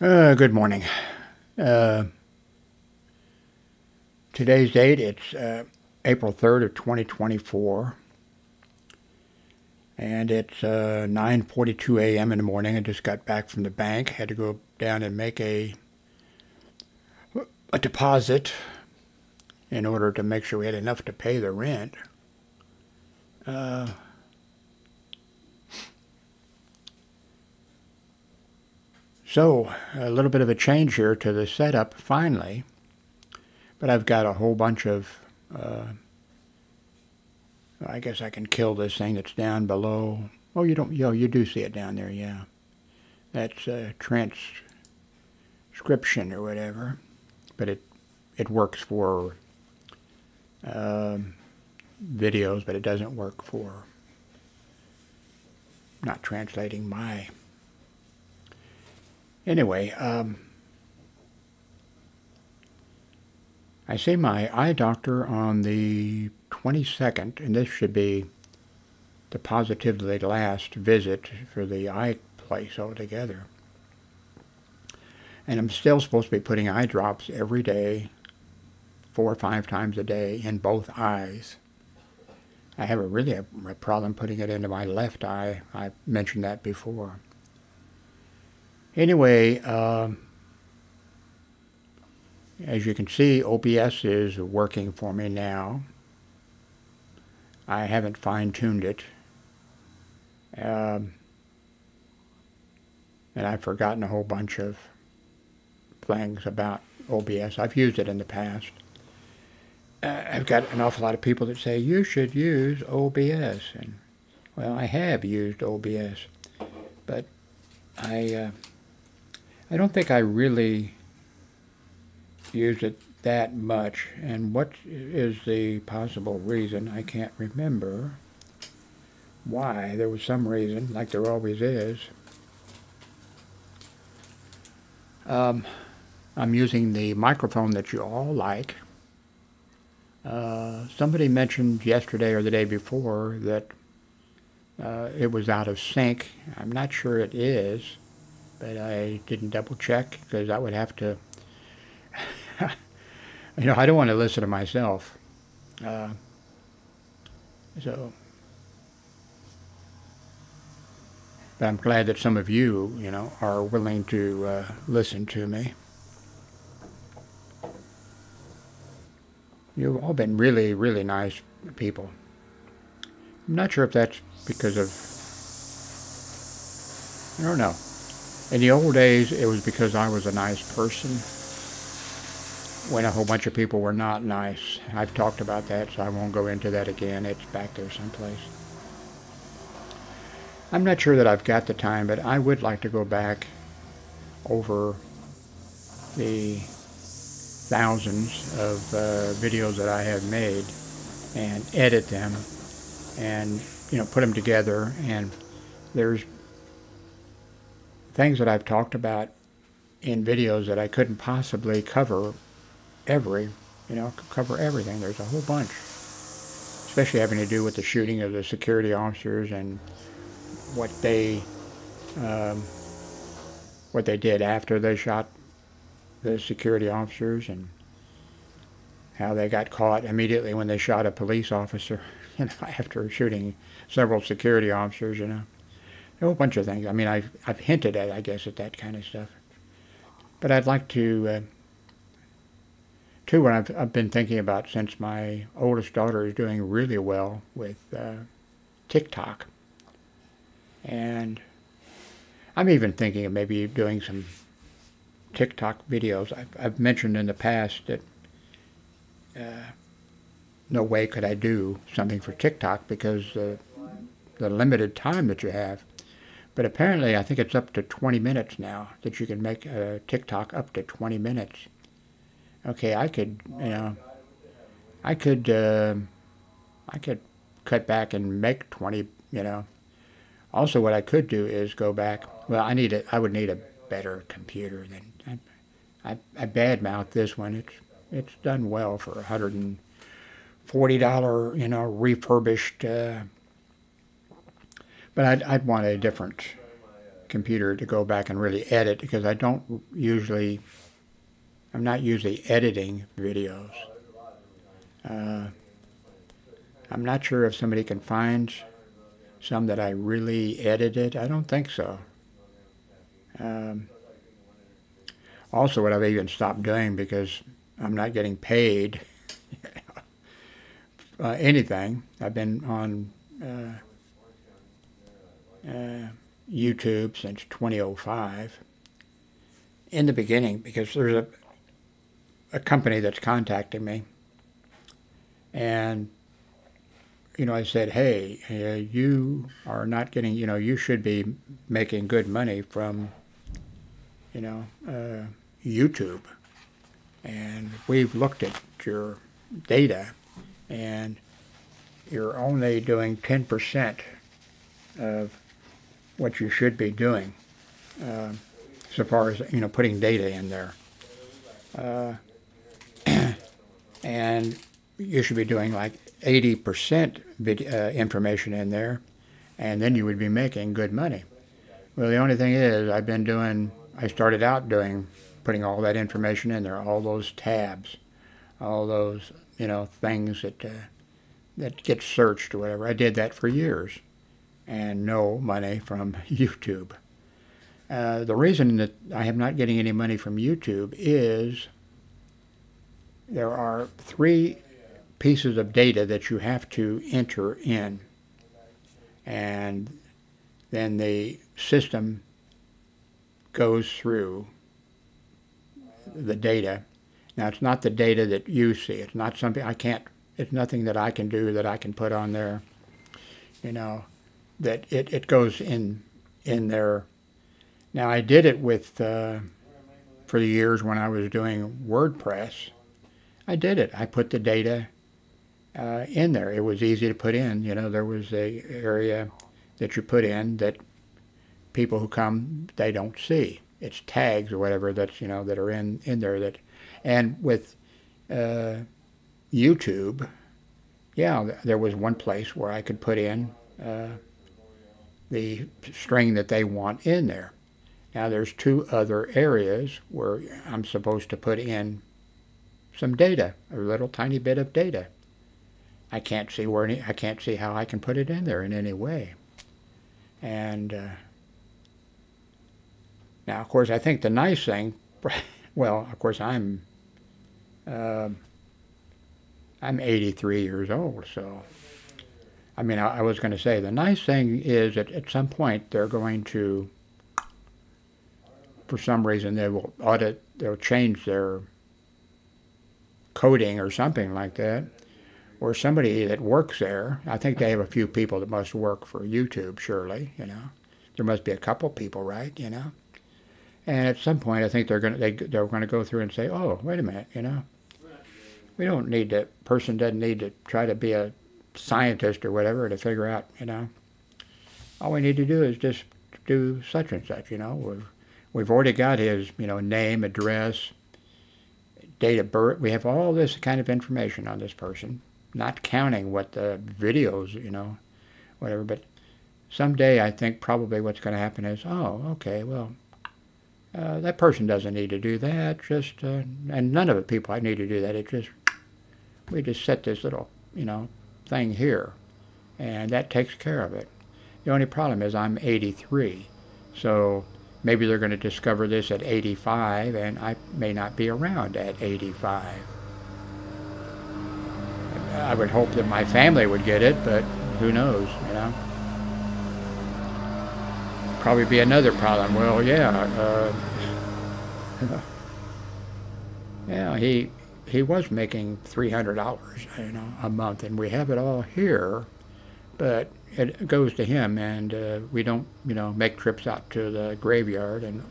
Uh, good morning. Uh, today's date, it's uh, April 3rd of 2024. And it's uh, 9.42 a.m. in the morning. I just got back from the bank. Had to go down and make a, a deposit in order to make sure we had enough to pay the rent. So, a little bit of a change here to the setup finally, but I've got a whole bunch of, uh, I guess I can kill this thing that's down below. Oh, you don't, yo, you do see it down there, yeah. That's uh, transcription or whatever, but it, it works for um, videos, but it doesn't work for not translating my Anyway, um, I see my eye doctor on the 22nd, and this should be the positively last visit for the eye place altogether. And I'm still supposed to be putting eye drops every day, four or five times a day, in both eyes. I have a really a, a problem putting it into my left eye. I mentioned that before. Anyway, um, as you can see, OBS is working for me now. I haven't fine-tuned it. Um, and I've forgotten a whole bunch of things about OBS. I've used it in the past. Uh, I've got an awful lot of people that say, you should use OBS. And, well, I have used OBS. But I... Uh, I don't think I really used it that much. And what is the possible reason? I can't remember why. There was some reason, like there always is. Um, I'm using the microphone that you all like. Uh, somebody mentioned yesterday or the day before that uh, it was out of sync. I'm not sure it is but I didn't double check because I would have to, you know, I don't want to listen to myself. Uh, so, but I'm glad that some of you, you know, are willing to uh, listen to me. You've all been really, really nice people. I'm not sure if that's because of, I don't know. In the old days, it was because I was a nice person when a whole bunch of people were not nice. I've talked about that, so I won't go into that again. It's back there someplace. I'm not sure that I've got the time, but I would like to go back over the thousands of uh, videos that I have made and edit them and you know put them together and there's things that I've talked about in videos that I couldn't possibly cover every, you know, cover everything. There's a whole bunch, especially having to do with the shooting of the security officers and what they, um, what they did after they shot the security officers and how they got caught immediately when they shot a police officer, you know, after shooting several security officers, you know a whole bunch of things. I mean, I've, I've hinted at, I guess, at that kind of stuff. But I'd like to, uh, too, what I've, I've been thinking about since my oldest daughter is doing really well with uh, TikTok. And I'm even thinking of maybe doing some TikTok videos. I've, I've mentioned in the past that uh, no way could I do something for TikTok because uh, the limited time that you have. But apparently, I think it's up to 20 minutes now that you can make a TikTok up to 20 minutes. Okay, I could, you know, I could, uh, I could cut back and make 20, you know. Also, what I could do is go back. Well, I need a, I would need a better computer than I, I, I badmouth this one. It's it's done well for a hundred and forty dollar, you know, refurbished uh, but I'd, I'd want a different computer to go back and really edit because I don't usually, I'm not usually editing videos. Uh, I'm not sure if somebody can find some that I really edited. I don't think so. Um, also, what I've even stopped doing because I'm not getting paid uh, anything. I've been on uh, uh, YouTube since 2005. In the beginning, because there's a a company that's contacting me, and you know, I said, hey, uh, you are not getting, you know, you should be making good money from, you know, uh, YouTube. And we've looked at your data, and you're only doing 10% of what you should be doing, uh, so far as, you know, putting data in there. Uh, and you should be doing like 80% uh, information in there, and then you would be making good money. Well, the only thing is, I've been doing, I started out doing, putting all that information in there, all those tabs, all those, you know, things that, uh, that get searched or whatever. I did that for years, and no money from YouTube. Uh, the reason that I am not getting any money from YouTube is there are three pieces of data that you have to enter in. And then the system goes through the data. Now, it's not the data that you see. It's not something I can't, it's nothing that I can do that I can put on there, you know, that it, it goes in, in there. Now, I did it with, uh, for the years when I was doing WordPress. I did it. I put the data uh, in there. It was easy to put in. You know, there was a area that you put in that people who come they don't see. It's tags or whatever that's you know that are in in there that, and with uh, YouTube, yeah, there was one place where I could put in uh, the string that they want in there. Now there's two other areas where I'm supposed to put in some data, a little tiny bit of data. I can't see where any, I can't see how I can put it in there in any way. And uh, now, of course, I think the nice thing, well, of course, I'm uh, I'm 83 years old, so I mean, I, I was going to say the nice thing is that at some point they're going to, for some reason, they will audit, they'll change their coding or something like that or somebody that works there. I think they have a few people that must work for YouTube, surely, you know. There must be a couple people, right, you know. And at some point, I think they're going to they, they're going to go through and say, "Oh, wait a minute, you know, we don't need to. Person doesn't need to try to be a scientist or whatever to figure out, you know. All we need to do is just do such and such, you know. We've we've already got his, you know, name, address, date of birth. We have all this kind of information on this person not counting what the videos, you know, whatever. But someday I think probably what's going to happen is, oh, okay, well, uh, that person doesn't need to do that. Just uh, and none of the people I need to do that. It just we just set this little, you know, thing here, and that takes care of it. The only problem is I'm 83, so maybe they're going to discover this at 85, and I may not be around at 85. I would hope that my family would get it, but who knows, you know. Probably be another problem. Well, yeah, uh, yeah, he he was making three hundred dollars, you know, a month, and we have it all here, but it goes to him, and uh, we don't, you know, make trips out to the graveyard and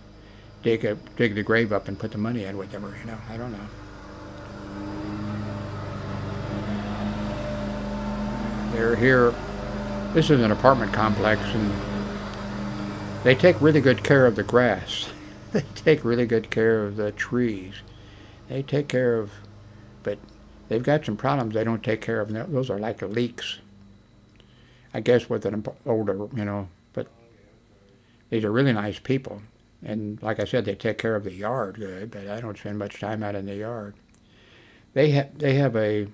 dig a, dig the grave up and put the money in with them, or you know, I don't know. They're here. This is an apartment complex, and they take really good care of the grass. they take really good care of the trees. They take care of, but they've got some problems they don't take care of. Those are like leaks. I guess with an older, you know, but these are really nice people. And like I said, they take care of the yard good, but I don't spend much time out in the yard. They have they have a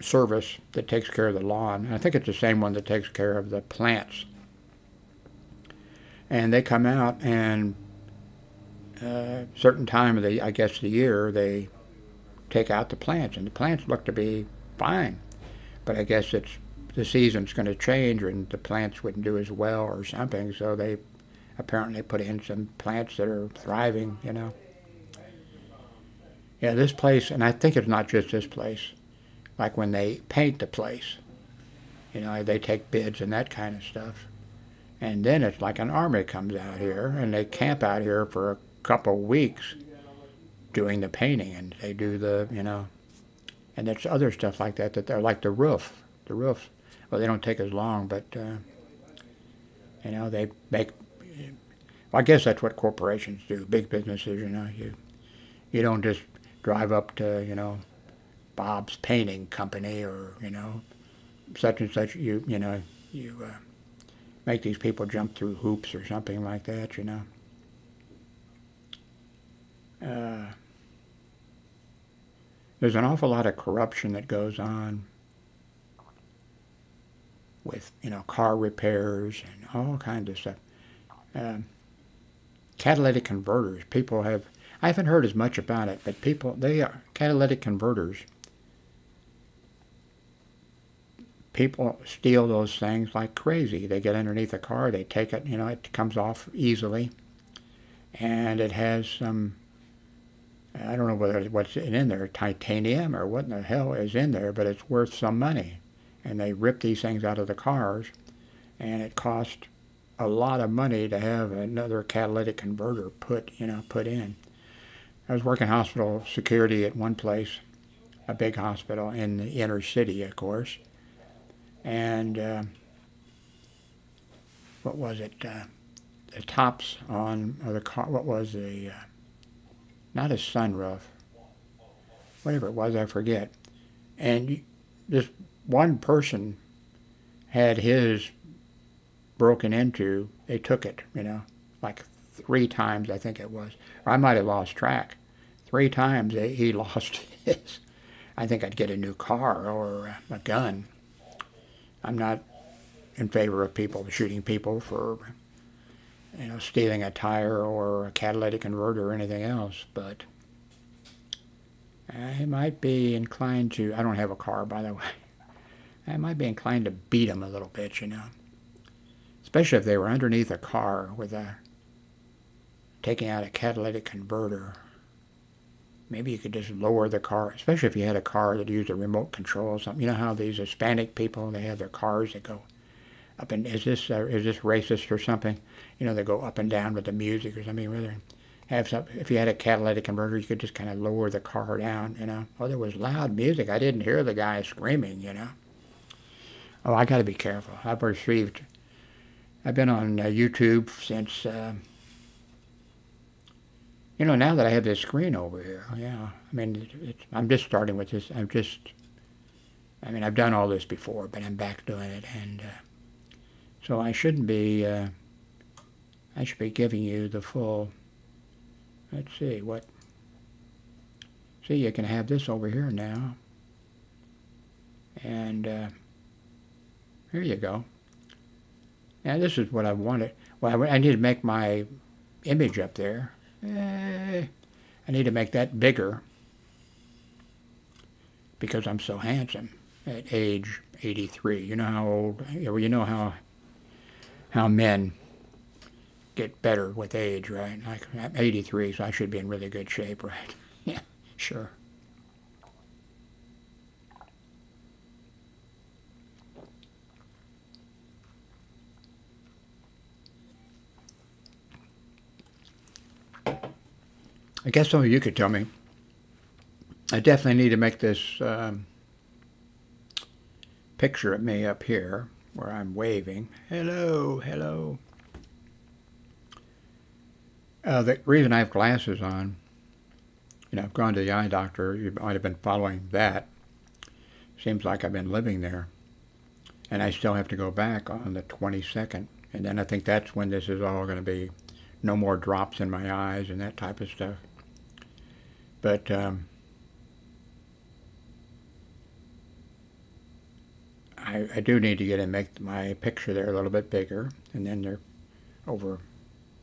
service that takes care of the lawn. I think it's the same one that takes care of the plants. And they come out and uh, certain time of the I guess the year they take out the plants and the plants look to be fine. But I guess it's the season's going to change and the plants wouldn't do as well or something, so they apparently put in some plants that are thriving, you know. Yeah, this place, and I think it's not just this place, like when they paint the place, you know, they take bids and that kind of stuff. And then it's like an army comes out here and they camp out here for a couple weeks doing the painting and they do the, you know, and there's other stuff like that that they're like the roof. The roof, well, they don't take as long, but, uh, you know, they make, well, I guess that's what corporations do, big businesses, you know, you, you don't just drive up to, you know, Bob's Painting Company or, you know, such and such, you, you know, you uh, make these people jump through hoops or something like that, you know. Uh, there's an awful lot of corruption that goes on with, you know, car repairs and all kinds of stuff. Um, catalytic converters, people have I haven't heard as much about it, but people, they are catalytic converters. People steal those things like crazy. They get underneath a car, they take it, you know, it comes off easily. And it has some, I don't know whether what's in there, titanium or what in the hell is in there, but it's worth some money. And they rip these things out of the cars, and it costs a lot of money to have another catalytic converter put, you know, put in. I was working hospital security at one place, a big hospital in the inner city, of course. And uh, what was it? Uh, the tops on the car, what was the, uh, not a sunroof, whatever it was, I forget. And this one person had his broken into, they took it, you know, like three times, I think it was. I might have lost track. Three times he lost his. I think I'd get a new car or a gun. I'm not in favor of people shooting people for, you know, stealing a tire or a catalytic converter or anything else, but uh, I might be inclined to, I don't have a car, by the way. I might be inclined to beat them a little bit, you know. Especially if they were underneath a car with a taking out a catalytic converter. Maybe you could just lower the car, especially if you had a car that used a remote control or something. You know how these Hispanic people, they have their cars that go up and, is this, uh, is this racist or something? You know, they go up and down with the music or something. Rather have some, if you had a catalytic converter, you could just kind of lower the car down, you know. Oh, there was loud music. I didn't hear the guy screaming, you know. Oh, I got to be careful. I've received, I've been on uh, YouTube since, uh, you know, now that I have this screen over here, yeah, I mean, it, I'm just starting with this. I'm just, I mean, I've done all this before, but I'm back doing it, and uh, so I shouldn't be, uh, I should be giving you the full, let's see, what, see, you can have this over here now, and uh, here you go. Now, this is what I wanted. Well, I, I need to make my image up there eh, I need to make that bigger because I'm so handsome at age 83. You know how old, you know how, how men get better with age, right? Like I'm 83, so I should be in really good shape, right? yeah, sure. I guess some of you could tell me. I definitely need to make this um, picture of me up here where I'm waving. Hello, hello. Uh, the reason I have glasses on, you know, I've gone to the eye doctor. You might have been following that. Seems like I've been living there. And I still have to go back on the 22nd. And then I think that's when this is all going to be no more drops in my eyes and that type of stuff. But um, I, I do need to get and make my picture there a little bit bigger. And then they're over,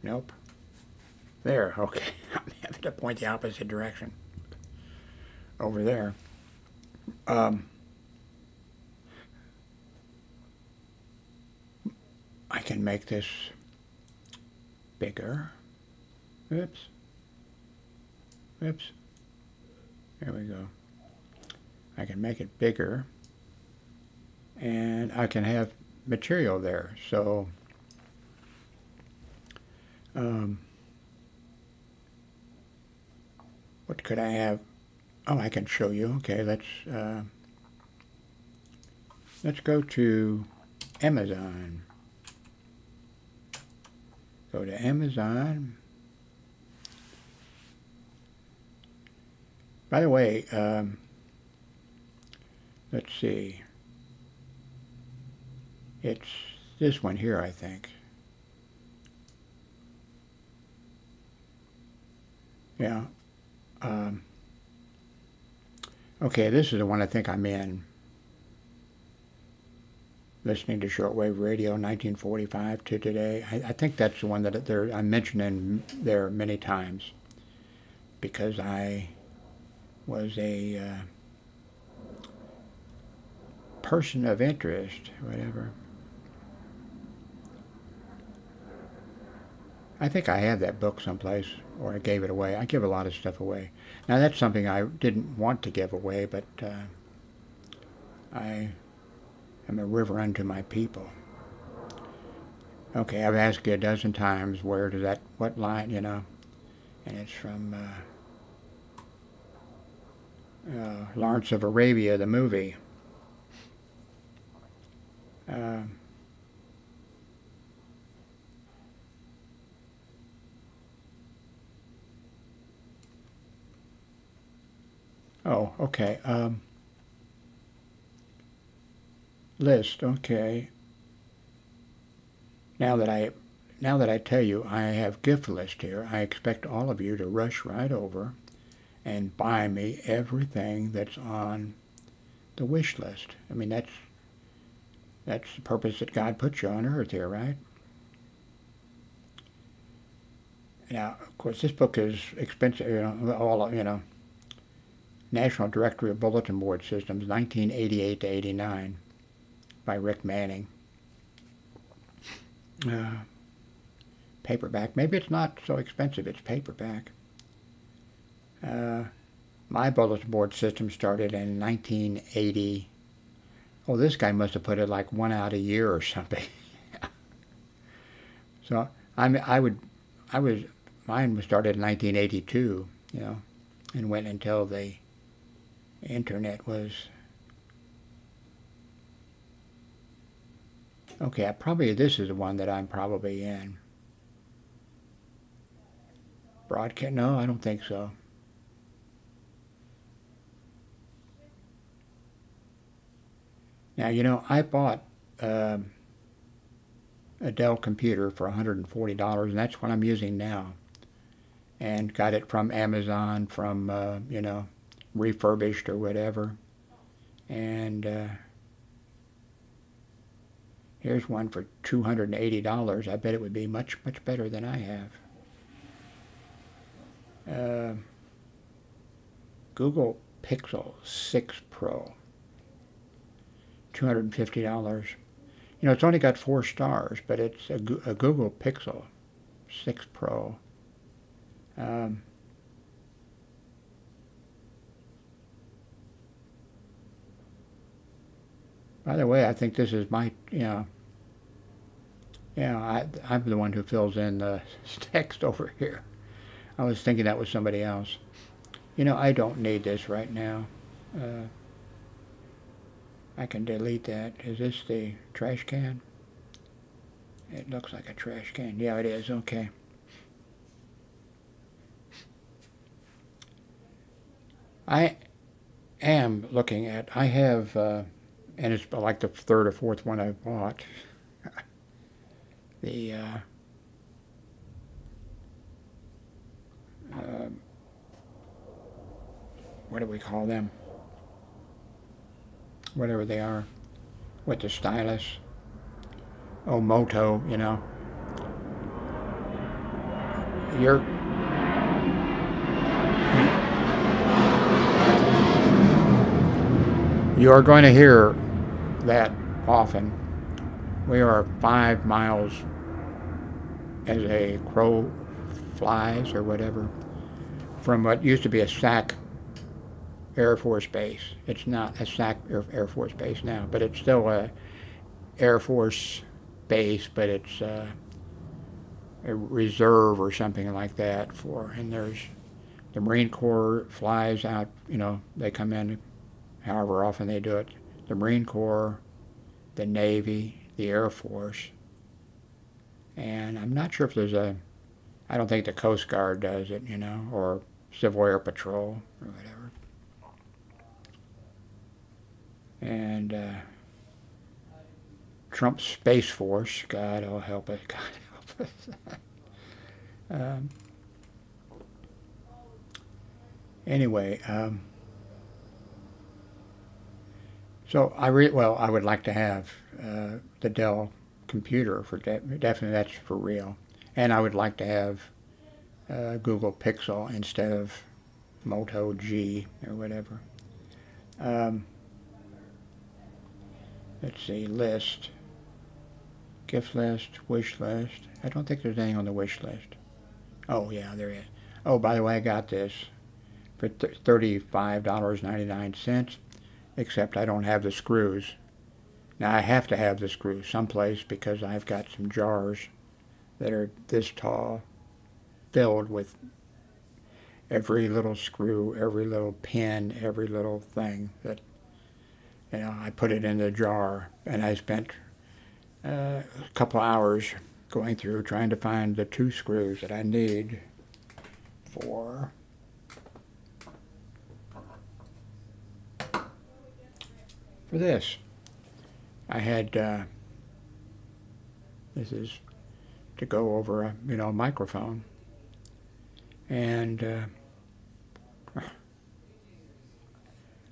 nope. There, okay. I'm having to point the opposite direction. Over there. Um, I can make this bigger. Oops. Oops. There we go. I can make it bigger and I can have material there. So um, what could I have? Oh, I can show you. Okay, let's uh, let's go to Amazon. Go to Amazon. By the way, um, let's see. It's this one here, I think. Yeah. Um, okay, this is the one I think I'm in. Listening to shortwave radio 1945 to today. I, I think that's the one that I'm mentioning there many times because I was a uh, person of interest, whatever. I think I have that book someplace, or I gave it away. I give a lot of stuff away. Now that's something I didn't want to give away, but uh, I am a river unto my people. Okay, I've asked you a dozen times where does that, what line, you know, and it's from uh, uh, Lawrence of Arabia, the movie. Uh, Oh, okay. Um, list, okay. Now that I now that I tell you I have gift list here, I expect all of you to rush right over and buy me everything that's on the wish list. I mean that's that's the purpose that God put you on earth here, right? Now, of course, this book is expensive. You know, all you know, National Directory of Bulletin Board Systems, 1988 to 89, by Rick Manning. Uh, paperback. Maybe it's not so expensive. It's paperback. Uh, my bulletin board system started in 1980. Oh, this guy must have put it like one out a year or something. so I mean I would I was mine was started in 1982, you know, and went until the internet was okay I probably this is the one that I'm probably in. Broadcast no I don't think so. Now you know I bought um, a Dell computer for $140 and that's what I'm using now. And got it from Amazon from uh, you know refurbished or whatever. And uh, here's one for $280. I bet it would be much, much better than I have. Uh, Google Pixel 6 Pro. $250. You know, it's only got four stars, but it's a, a Google Pixel 6 Pro. Um, By the way, I think this is my, you know, yeah, I, I'm the one who fills in the text over here. I was thinking that was somebody else. You know, I don't need this right now. Uh, I can delete that. Is this the trash can? It looks like a trash can. Yeah, it is. Okay. I am looking at, I have... Uh, and it's like the third or fourth one I bought. the uh, uh, what do we call them? Whatever they are, with the stylus. Oh, moto, you know. You're you are going to hear that often. We are five miles as a crow flies or whatever from what used to be a SAC Air Force Base. It's not a SAC Air, Force Base now, but it's still a Air Force base, but it's uh, a reserve or something like that for. And there's the Marine Corps flies out. You know, they come in, however often they do it. The Marine Corps, the Navy, the Air Force, and I'm not sure if there's a. I don't think the Coast Guard does it, you know, or Civil Air Patrol or whatever. And uh, Trump's Space Force, God, oh help us, God help us. um, anyway, um, so I re- well, I would like to have uh, the Dell computer for de- definitely that's for real, and I would like to have uh, Google Pixel instead of Moto G or whatever. Um, let's see, list, gift list, wish list. I don't think there's anything on the wish list. Oh yeah, there is. Oh, by the way, I got this for $35.99, except I don't have the screws. Now I have to have the screws someplace because I've got some jars that are this tall filled with every little screw, every little pin, every little thing that, you know, I put it in the jar and I spent uh, a couple hours going through trying to find the two screws that I need for for this. I had, uh, this is to go over a, you know, microphone and uh,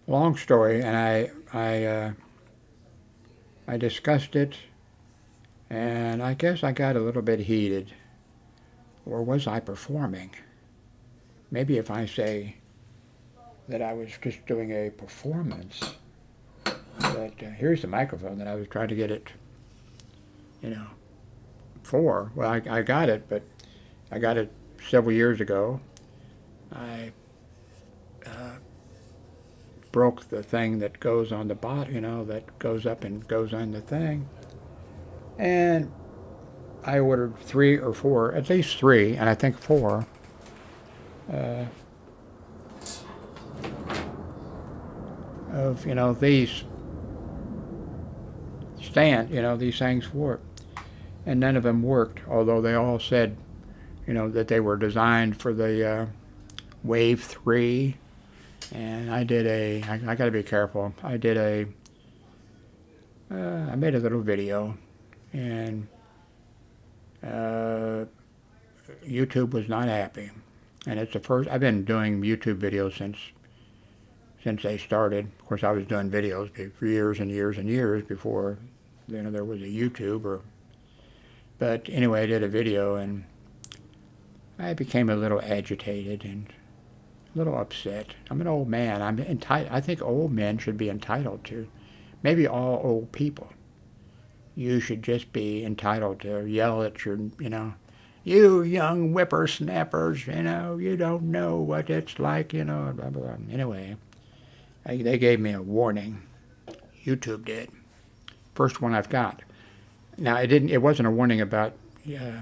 long story, and I I uh, I discussed it, and I guess I got a little bit heated, or was I performing? Maybe if I say that I was just doing a performance, that uh, here's the microphone that I was trying to get it, you know, for. Well, I, I got it, but I got it several years ago, I uh, broke the thing that goes on the bot, you know, that goes up and goes on the thing. And I ordered three or four, at least three, and I think four. Uh, of you know these stand you know these things work. and none of them worked although they all said you know, that they were designed for the uh, Wave 3. And I did a, I, I got to be careful, I did a, uh, I made a little video and uh, YouTube was not happy. And it's the first, I've been doing YouTube videos since since they started. Of course, I was doing videos for years and years and years before, you know, there was a YouTube or, but anyway, I did a video and I became a little agitated and a little upset. I'm an old man. I'm entitled. I think old men should be entitled to, maybe all old people. You should just be entitled to yell at your, you know, you young whippersnappers, you know, you don't know what it's like, you know, blah, blah, blah. Anyway, I, they gave me a warning. YouTube did. First one I've got. Now, it didn't, it wasn't a warning about, uh,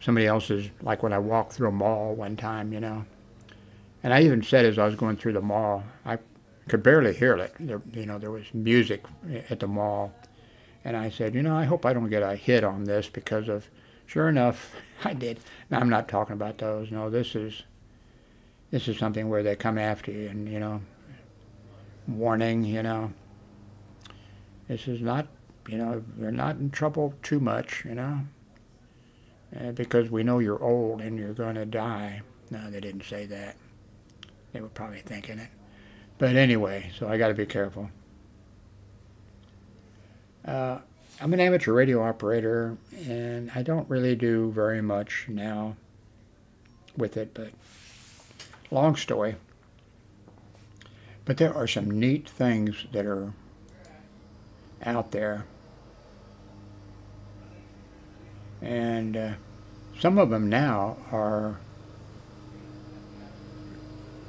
somebody else's, like when I walked through a mall one time, you know. And I even said as I was going through the mall, I could barely hear it. There, you know, there was music at the mall. And I said, you know, I hope I don't get a hit on this because of, sure enough, I did. Now, I'm not talking about those. No, this is, this is something where they come after you and, you know, warning, you know. This is not, you know, they're not in trouble too much, you know. uh, because we know you're old and you're going to die. No, they didn't say that. They were probably thinking it. But anyway, so I got to be careful. Uh, I'm an amateur radio operator, and I don't really do very much now with it, but long story. But there are some neat things that are out there. And uh, some of them now are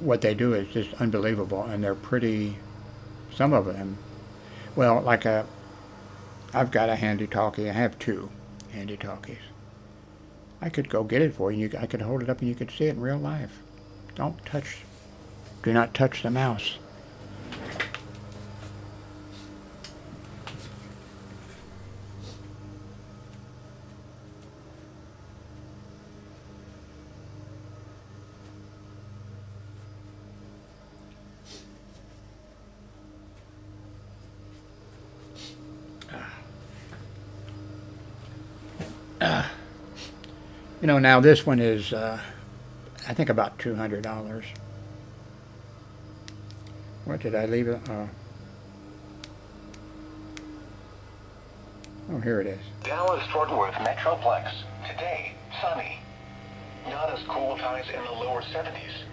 what they do is just unbelievable, and they're pretty. Some of them, well, like a, I've got a handy talkie. I have two handy talkies. I could go get it for you. I could hold it up and you could see it in real life. Don't touch. Do not touch the mouse. You know, now this one is, uh, I think about $200. What did I leave it? Uh, oh, here it is. Dallas-Fort Worth Metroplex. Today, sunny. Not as cool times in the lower 70s.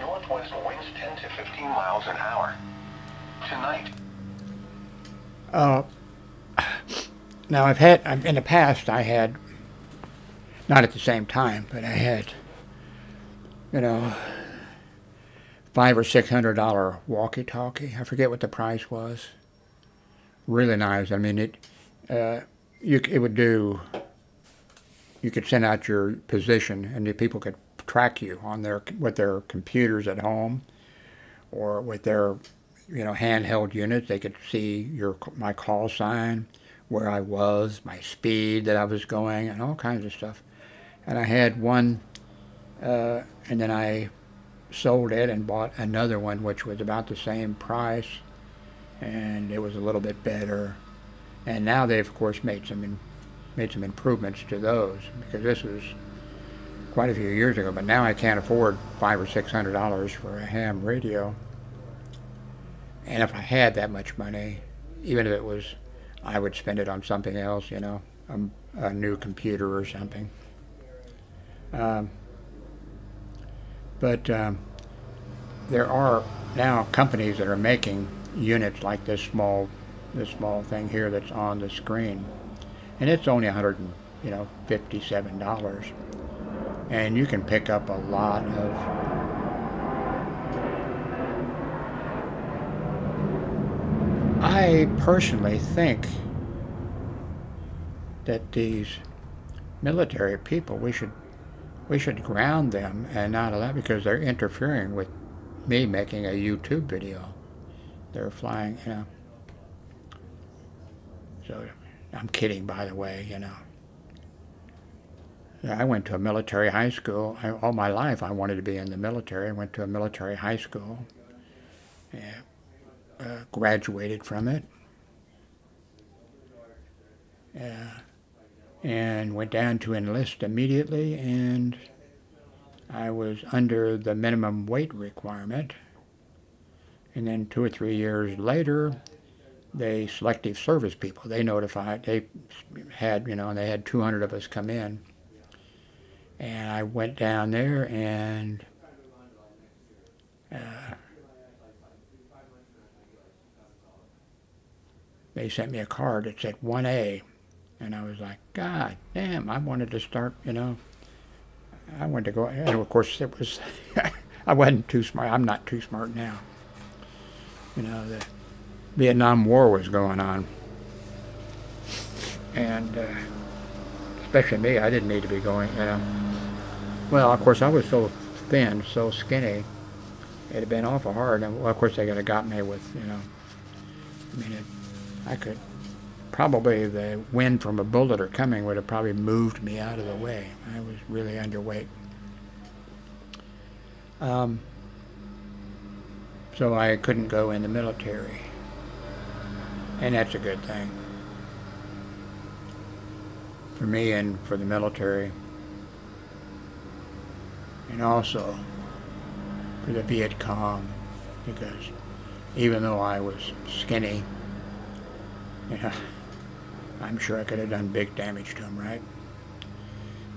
Northwest winds 10 to 15 miles an hour. Tonight. Uh, now I've had, in the past I had not at the same time, but I had, you know, five or six hundred dollar walkie-talkie. I forget what the price was. Really nice. I mean, it, uh, you it would do. You could send out your position, and the people could track you on their with their computers at home, or with their, you know, handheld units. They could see your my call sign, where I was, my speed that I was going, and all kinds of stuff and I had one, uh, and then I sold it and bought another one, which was about the same price, and it was a little bit better. And now they've of course made some made some improvements to those because this was quite a few years ago. But now I can't afford five or six hundred dollars for a ham radio. And if I had that much money, even if it was, I would spend it on something else, you know, a, a new computer or something. Um, but um, there are now companies that are making units like this small, this small thing here that's on the screen, and it's only 100 and, you know, 57 dollars, and you can pick up a lot of. I personally think that these military people, we should we should ground them and not allow because they're interfering with me making a YouTube video. They're flying, you know. So I'm kidding, by the way, you know. I went to a military high school. I, all my life I wanted to be in the military. I went to a military high school. And, uh, graduated from it. Yeah and went down to enlist immediately and I was under the minimum weight requirement. And then two or three years later they selective service people they notified they had you know and they had 200 of us come in. And I went down there and uh, they sent me a card that said 1A and I was like, God damn, I wanted to start, you know, I wanted to go, and of course it was, I wasn't too smart. I'm not too smart now. You know, the Vietnam War was going on. And uh, especially me, I didn't need to be going, you know. Well, of course, I was so thin, so skinny, it had been awful hard. And, well, of course, they could have got me with, you know, I mean, it, I could probably the wind from a bullet or coming would have probably moved me out of the way. I was really underweight. Um, so I couldn't go in the military. And that's a good thing. for me and for the military. And also for the Viet Cong because even though I was skinny, yeah, I'm sure I could have done big damage to him, right?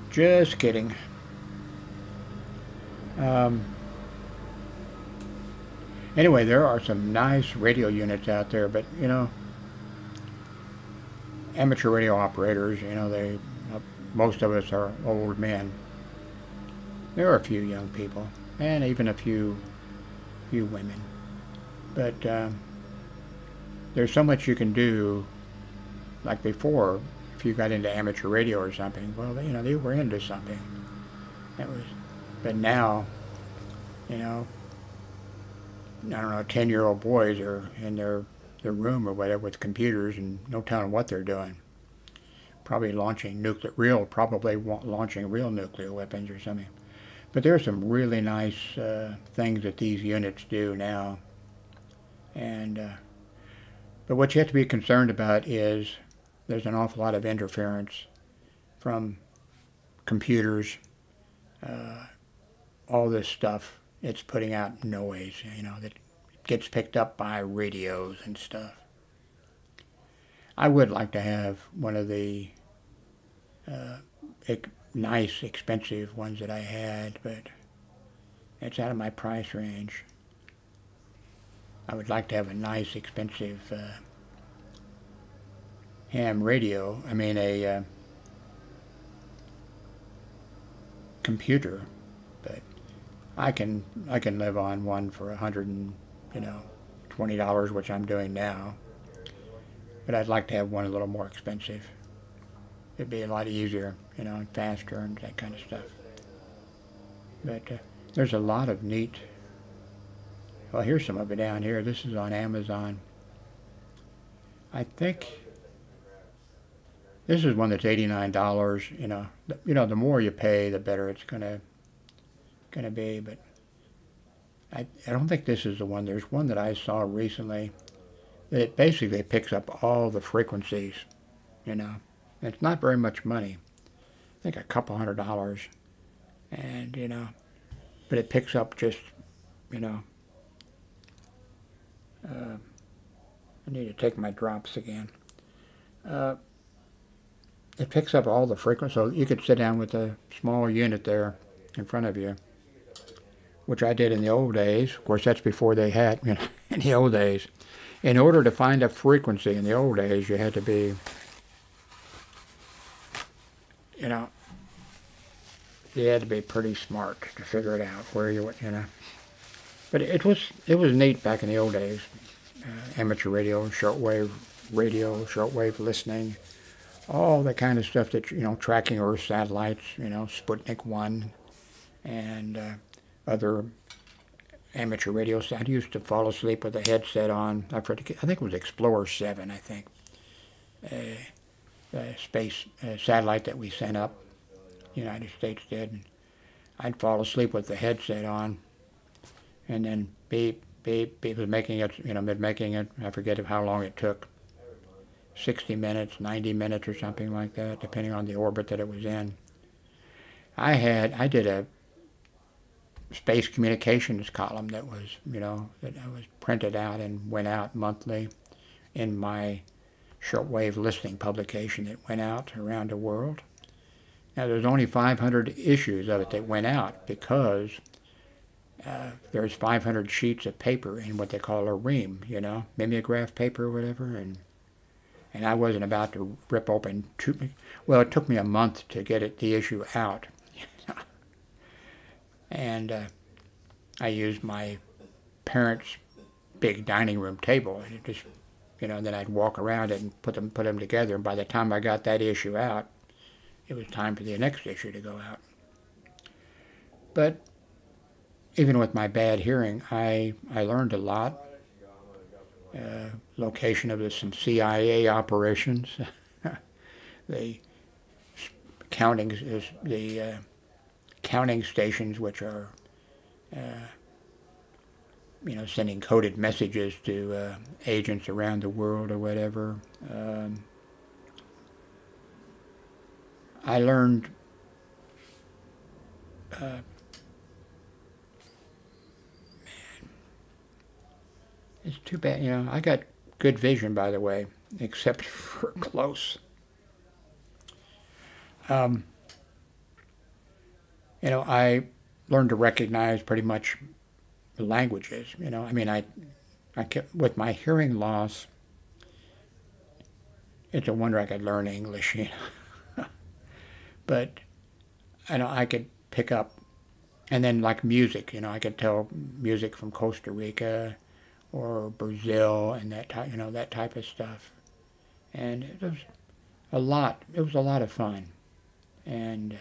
Just kidding. Um, anyway, there are some nice radio units out there, but you know, amateur radio operators, you know, they uh, most of us are old men. There are a few young people, and even a few few women, but um, there's so much you can do. Like before, if you got into amateur radio or something, well, you know, they were into something. It was, but now, you know, I don't know, ten-year-old boys are in their their room or whatever with computers and no telling what they're doing. Probably launching nuclear, real, probably launching real nuclear weapons or something. But there are some really nice uh, things that these units do now. And uh, but what you have to be concerned about is there's an awful lot of interference from computers, uh, all this stuff. It's putting out noise, you know, that gets picked up by radios and stuff. I would like to have one of the uh, nice, expensive ones that I had, but it's out of my price range. I would like to have a nice, expensive uh, ham radio, I mean a uh, computer, but I can I can live on one for a hundred and you know, $20, which I'm doing now. But I'd like to have one a little more expensive. It'd be a lot easier, you know, and faster and that kind of stuff. But uh, there's a lot of neat, well, here's some of it down here. This is on Amazon. I think this is one that's $89, you know. You know, the more you pay, the better it's going to going to be, but I, I don't think this is the one. There's one that I saw recently that basically picks up all the frequencies, you know. It's not very much money. I think a couple hundred dollars. And, you know, but it picks up just, you know, uh, I need to take my drops again. Uh, it picks up all the frequencies, so you could sit down with a small unit there in front of you which I did in the old days. Of course, that's before they had, you know, in the old days. In order to find a frequency in the old days, you had to be, you know, you had to be pretty smart to figure it out where you, were, you know. But it was it was neat back in the old days. Uh, amateur radio, shortwave radio, shortwave listening, all the kind of stuff that you know, tracking Earth satellites, you know, Sputnik one, and uh, other amateur radio I used to fall asleep with a headset on. I think it was Explorer 7, I think. Uh, the space uh, satellite that we sent up, United States did. And I'd fall asleep with the headset on, and then beep, beep, beep was making it, you know, mid-making it. I forget how long it took. 60 minutes, 90 minutes or something like that, depending on the orbit that it was in. I had, I did a space communications column that was, you know, that was printed out and went out monthly in my shortwave listening publication that went out around the world. Now, there's only 500 issues of it that went out because uh, there's 500 sheets of paper in what they call a ream, you know, mimeograph paper or whatever, and and I wasn't about to rip open two. Well, it took me a month to get it the issue out and uh, I used my parents' big dining room table. And it just, you know, then I'd walk around it and put them put them together. And by the time I got that issue out, it was time for the next issue to go out. But even with my bad hearing, I I learned a lot. Uh, location of the, some CIA operations, the counting is the uh, counting stations, which are, uh, you know, sending coded messages to uh, agents around the world or whatever. Um, I learned uh, it's too bad. You know, I got good vision, by the way, except for close. Um, you know, I learned to recognize pretty much languages. You know, I mean, I, I kept, with my hearing loss, it's a wonder I could learn English. You know, but I know I could pick up, and then like music. You know, I could tell music from Costa Rica or Brazil and that type. You know, that type of stuff, and it was a lot. It was a lot of fun, and. Uh,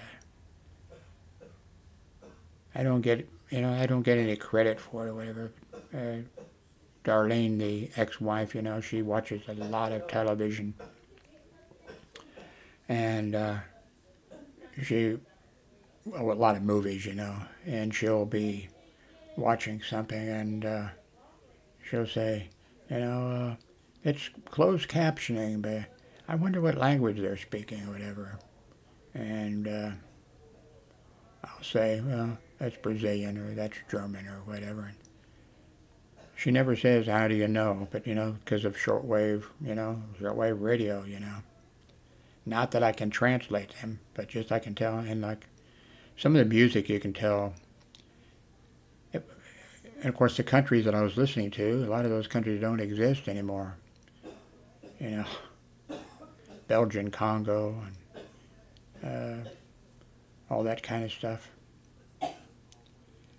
I don't get you know I don't get any credit for it or whatever. Uh, Darlene, the ex-wife, you know, she watches a lot of television, and uh, she well, a lot of movies, you know, and she'll be watching something and uh, she'll say, you know, uh, it's closed captioning, but I wonder what language they're speaking or whatever, and uh, I'll say, well that's Brazilian or that's German or whatever. And She never says, how do you know? But, you know, because of shortwave, you know, shortwave radio, you know. Not that I can translate them, but just I can tell. And, like, some of the music you can tell. And, of course, the countries that I was listening to, a lot of those countries don't exist anymore. You know, Belgian, Congo, and uh, all that kind of stuff.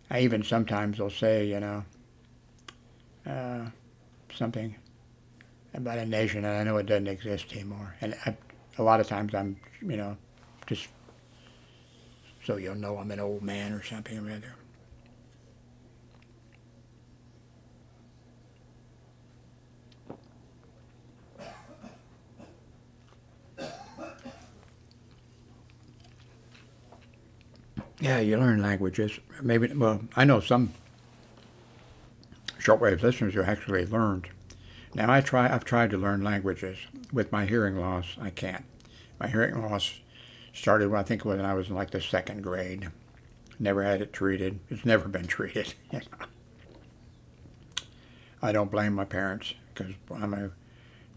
I even sometimes will say, you know, uh, something about a nation, and I know it doesn't exist anymore. And I, a lot of times I'm, you know, just so you'll know I'm an old man or something or other. Yeah, you learn languages. Maybe, well, I know some shortwave listeners who actually learned. Now, I try, I've tried to learn languages. With my hearing loss, I can't. My hearing loss started, when I think, when I was in like the second grade. Never had it treated. It's never been treated. I don't blame my parents because I'm a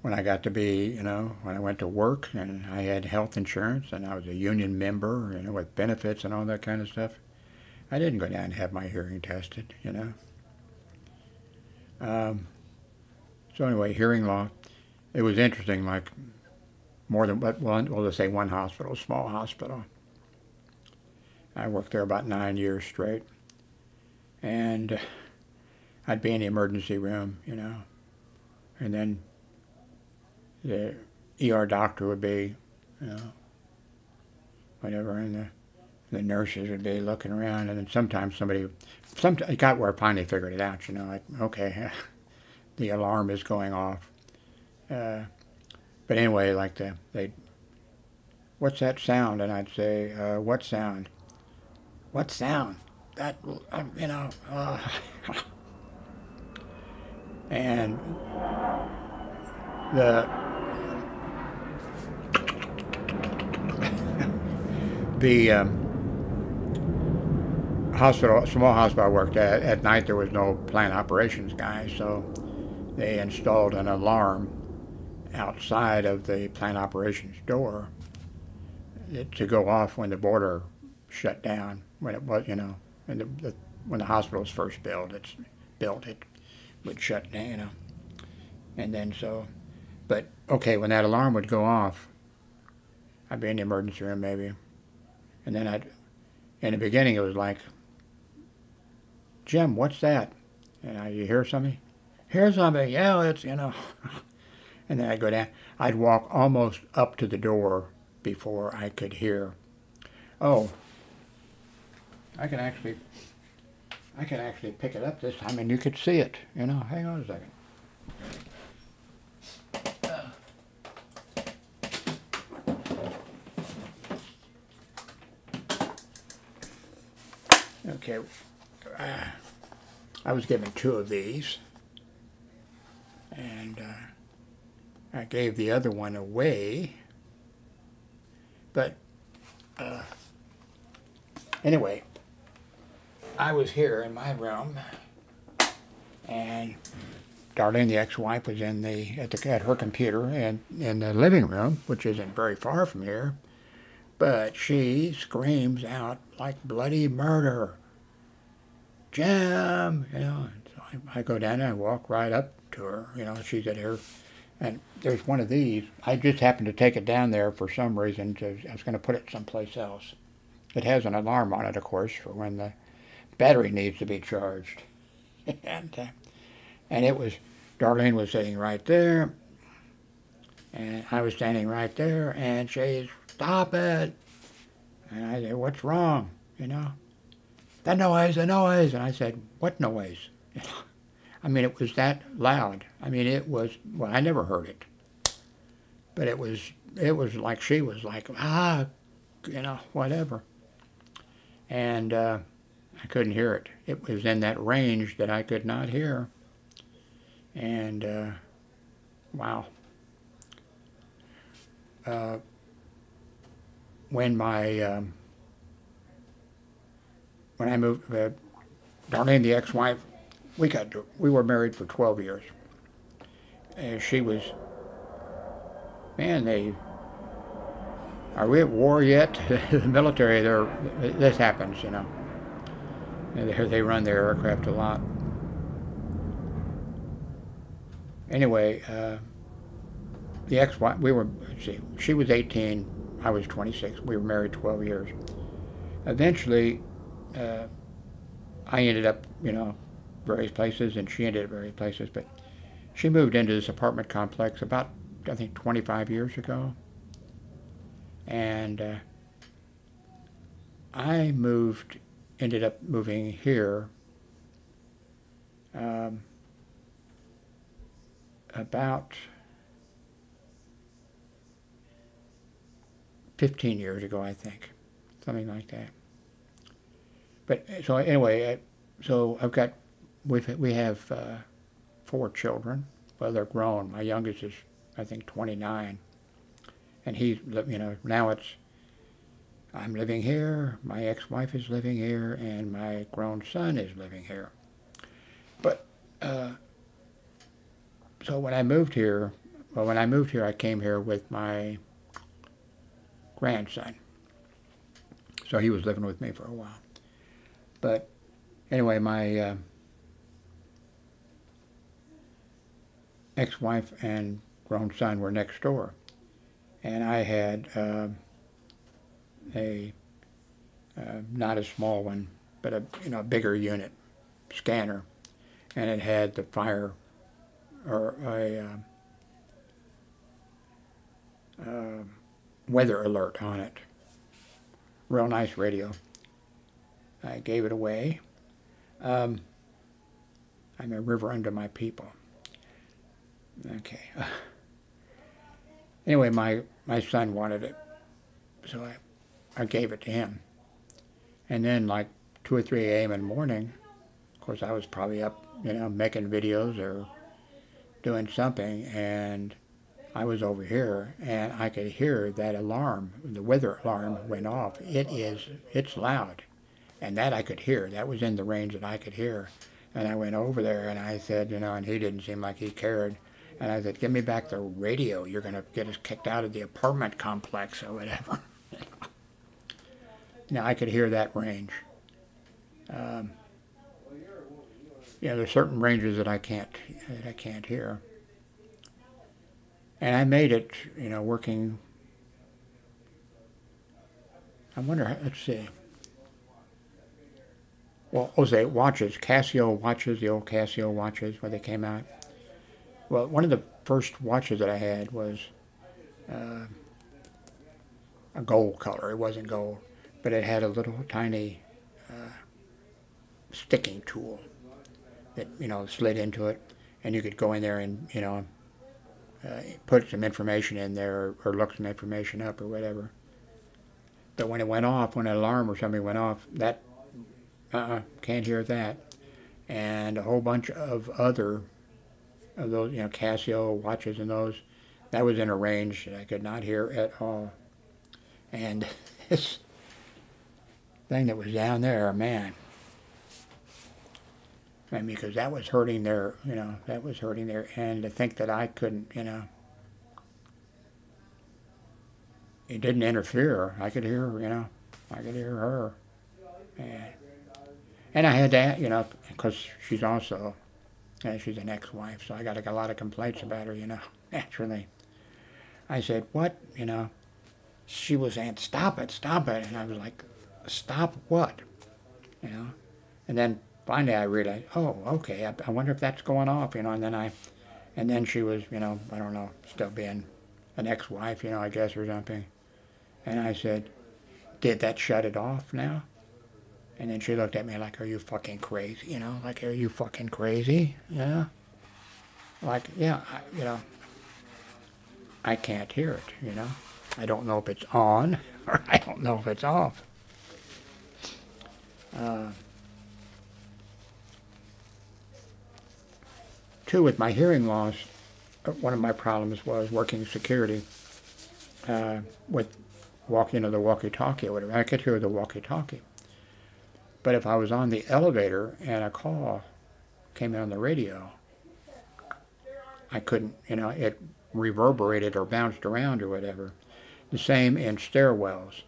when I got to be, you know, when I went to work and I had health insurance and I was a union member, you know, with benefits and all that kind of stuff, I didn't go down and have my hearing tested, you know. Um, so anyway, hearing loss, it was interesting, like more than but one, well, let's say one hospital, small hospital. I worked there about nine years straight. And I'd be in the emergency room, you know, and then the ER doctor would be, you know, whatever, and the, the nurses would be looking around, and then sometimes somebody, some, it got where I finally figured it out, you know, like, okay, the alarm is going off. Uh, but anyway, like the, they, what's that sound? And I'd say, uh, what sound? What sound? That, you know, uh, and the the um, hospital, small hospital I worked at, at night there was no plant operations guy, so they installed an alarm outside of the plant operations door to go off when the border shut down, when it was, you know, when the, the when the hospital was first built, it's built, it would shut down, you know. And then so, but okay, when that alarm would go off, I'd be in the emergency room maybe, and then I'd, in the beginning, it was like, Jim, what's that? And I, you hear something? Hear something? Yeah, it's, you know. and then I'd go down. I'd walk almost up to the door before I could hear. Oh, I can actually, I can actually pick it up this time and you could see it. You know, hang on a second. Okay, uh, I was given two of these, and uh, I gave the other one away, but uh, anyway, I was here in my room, and Darlene, the ex-wife, was in the at, the, at her computer and in the living room, which isn't very far from here. But she screams out like bloody murder. Jim, you know. So I, I go down and I walk right up to her. You know, she's at her, and there's one of these. I just happened to take it down there for some reason. To, I was going to put it someplace else. It has an alarm on it, of course, for when the battery needs to be charged. and uh, and it was Darlene was sitting right there, and I was standing right there, and she stop it. And I said, what's wrong? You know, the noise, the noise. And I said, what noise? I mean, it was that loud. I mean, it was, well, I never heard it. But it was, it was like she was like, ah, you know, whatever. And uh, I couldn't hear it. It was in that range that I could not hear. And, uh, wow. Uh, when my um, when I moved, uh, Darlene, the ex-wife, we got we were married for 12 years. And she was, man, they are we at war yet? the military, there, this happens, you know. They, they run their aircraft a lot. Anyway, uh, the ex-wife, we were, see, she was 18, I was 26. We were married 12 years. Eventually, uh, I ended up, you know, various places, and she ended up various places. But she moved into this apartment complex about, I think, 25 years ago. And uh, I moved, ended up moving here um, about 15 years ago, I think, something like that. But so anyway, I, so I've got we we have uh, four children. Well, they're grown. My youngest is I think 29, and he's you know now it's I'm living here, my ex-wife is living here, and my grown son is living here. But uh, so when I moved here, well, when I moved here, I came here with my grandson. So he was living with me for a while. But anyway, my uh, ex-wife and grown son were next door. And I had uh, a, uh, not a small one, but a you know bigger unit scanner. And it had the fire or a uh, uh, weather alert on it. Real nice radio. I gave it away. Um, I'm a river under my people. Okay. Anyway, my, my son wanted it, so I, I gave it to him. And then like 2 or 3 a.m. in the morning, of course I was probably up, you know, making videos or doing something, and I was over here and I could hear that alarm, the weather alarm went off. It is, it's loud. And that I could hear. That was in the range that I could hear. And I went over there and I said, you know, and he didn't seem like he cared. And I said, give me back the radio. You're going to get us kicked out of the apartment complex or whatever. now I could hear that range. Um, you know, there's certain ranges that I can't, that I can't hear. And I made it, you know, working. I wonder, let's see. Well, Jose watches, Casio watches, the old Casio watches when they came out. Well, one of the first watches that I had was uh, a gold color. It wasn't gold, but it had a little tiny uh, sticking tool that, you know, slid into it. And you could go in there and, you know, uh, put some information in there or, or, look some information up or whatever. But when it went off, when an alarm or something went off, that, uh-uh, can't hear that. And a whole bunch of other of those, you know, Casio watches and those, that was in a range that I could not hear at all. And this, thing that was down there, man. I mean, because that was hurting their, you know, that was hurting their, and to think that I couldn't, you know, it didn't interfere. I could hear, you know, I could hear her. And, and I had that, you know, because she's also, yeah, she's an ex-wife, so I got a lot of complaints about her, you know, naturally. I said, what, you know, she was saying, stop it, stop it. And I was like, stop what? You know? And then finally I realized, oh, okay, I, I wonder if that's going off, you know, and then I, and then she was, you know, I don't know, still being an ex-wife, you know, I guess, or something. And I said, did that shut it off now? And then she looked at me like, are you fucking crazy? You know, like, are you fucking crazy? Yeah. Like, yeah, I, you know, I can't hear it, you know. I don't know if it's on or I don't know if it's off. Uh, two, with my hearing loss, uh, one of my problems was working security uh, with walking to the walkie-talkie or whatever. I could hear the walkie-talkie. But if I was on the elevator and a call came in on the radio, I couldn't, you know, it reverberated or bounced around or whatever. The same in stairwells.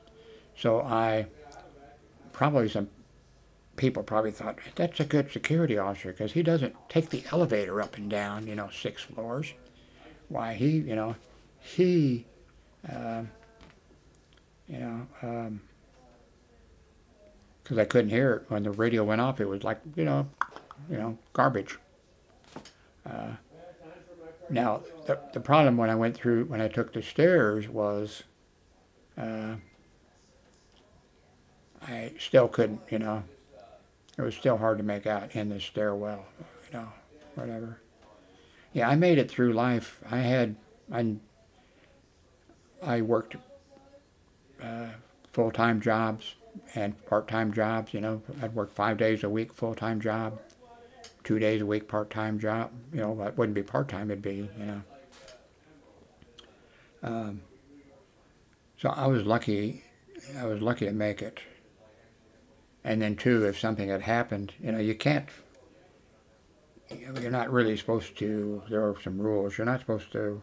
So I, probably some people probably thought, that's a good security officer because he doesn't take the elevator up and down, you know, six floors. Why, he, you know, he, uh, you know, um, because I couldn't hear it when the radio went off. It was like, you know, you know, garbage. Uh, now, the, the problem when I went through, when I took the stairs was uh, I still couldn't, you know, it was still hard to make out in the stairwell, you know, whatever. Yeah, I made it through life. I had, I, I worked uh, full-time jobs and part-time jobs, you know. I'd work five days a week, full-time job, two days a week, part-time job. You know, it wouldn't be part-time, it'd be, you know. Um, so I was lucky, I was lucky to make it. And then too, if something had happened, you know, you can't, you're not really supposed to, there are some rules, you're not supposed to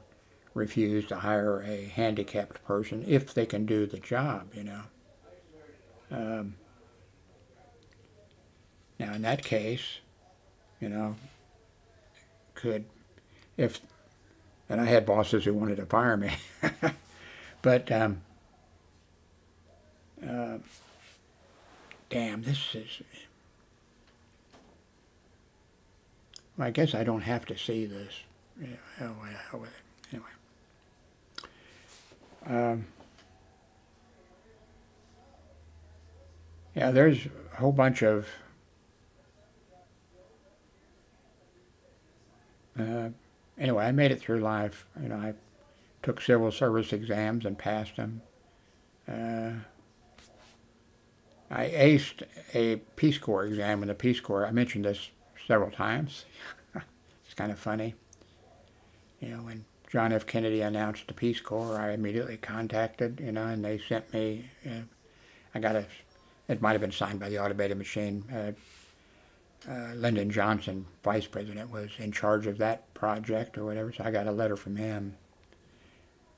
refuse to hire a handicapped person if they can do the job, you know. Um, now, in that case, you know, could, if, and I had bosses who wanted to fire me, but, um, uh, damn, this is, well, I guess I don't have to see this. Yeah, oh, well, anyway. Um, yeah, there's a whole bunch of uh, anyway, I made it through life. You know, I took civil service exams and passed them. Uh, I aced a Peace Corps exam in the Peace Corps. I mentioned this several times. it's kind of funny. You know, when John F. Kennedy announced the Peace Corps, I immediately contacted, you know, and they sent me, uh, I got a, it might have been signed by the automated machine. Uh, uh, Lyndon Johnson, vice president, was in charge of that project or whatever, so I got a letter from him.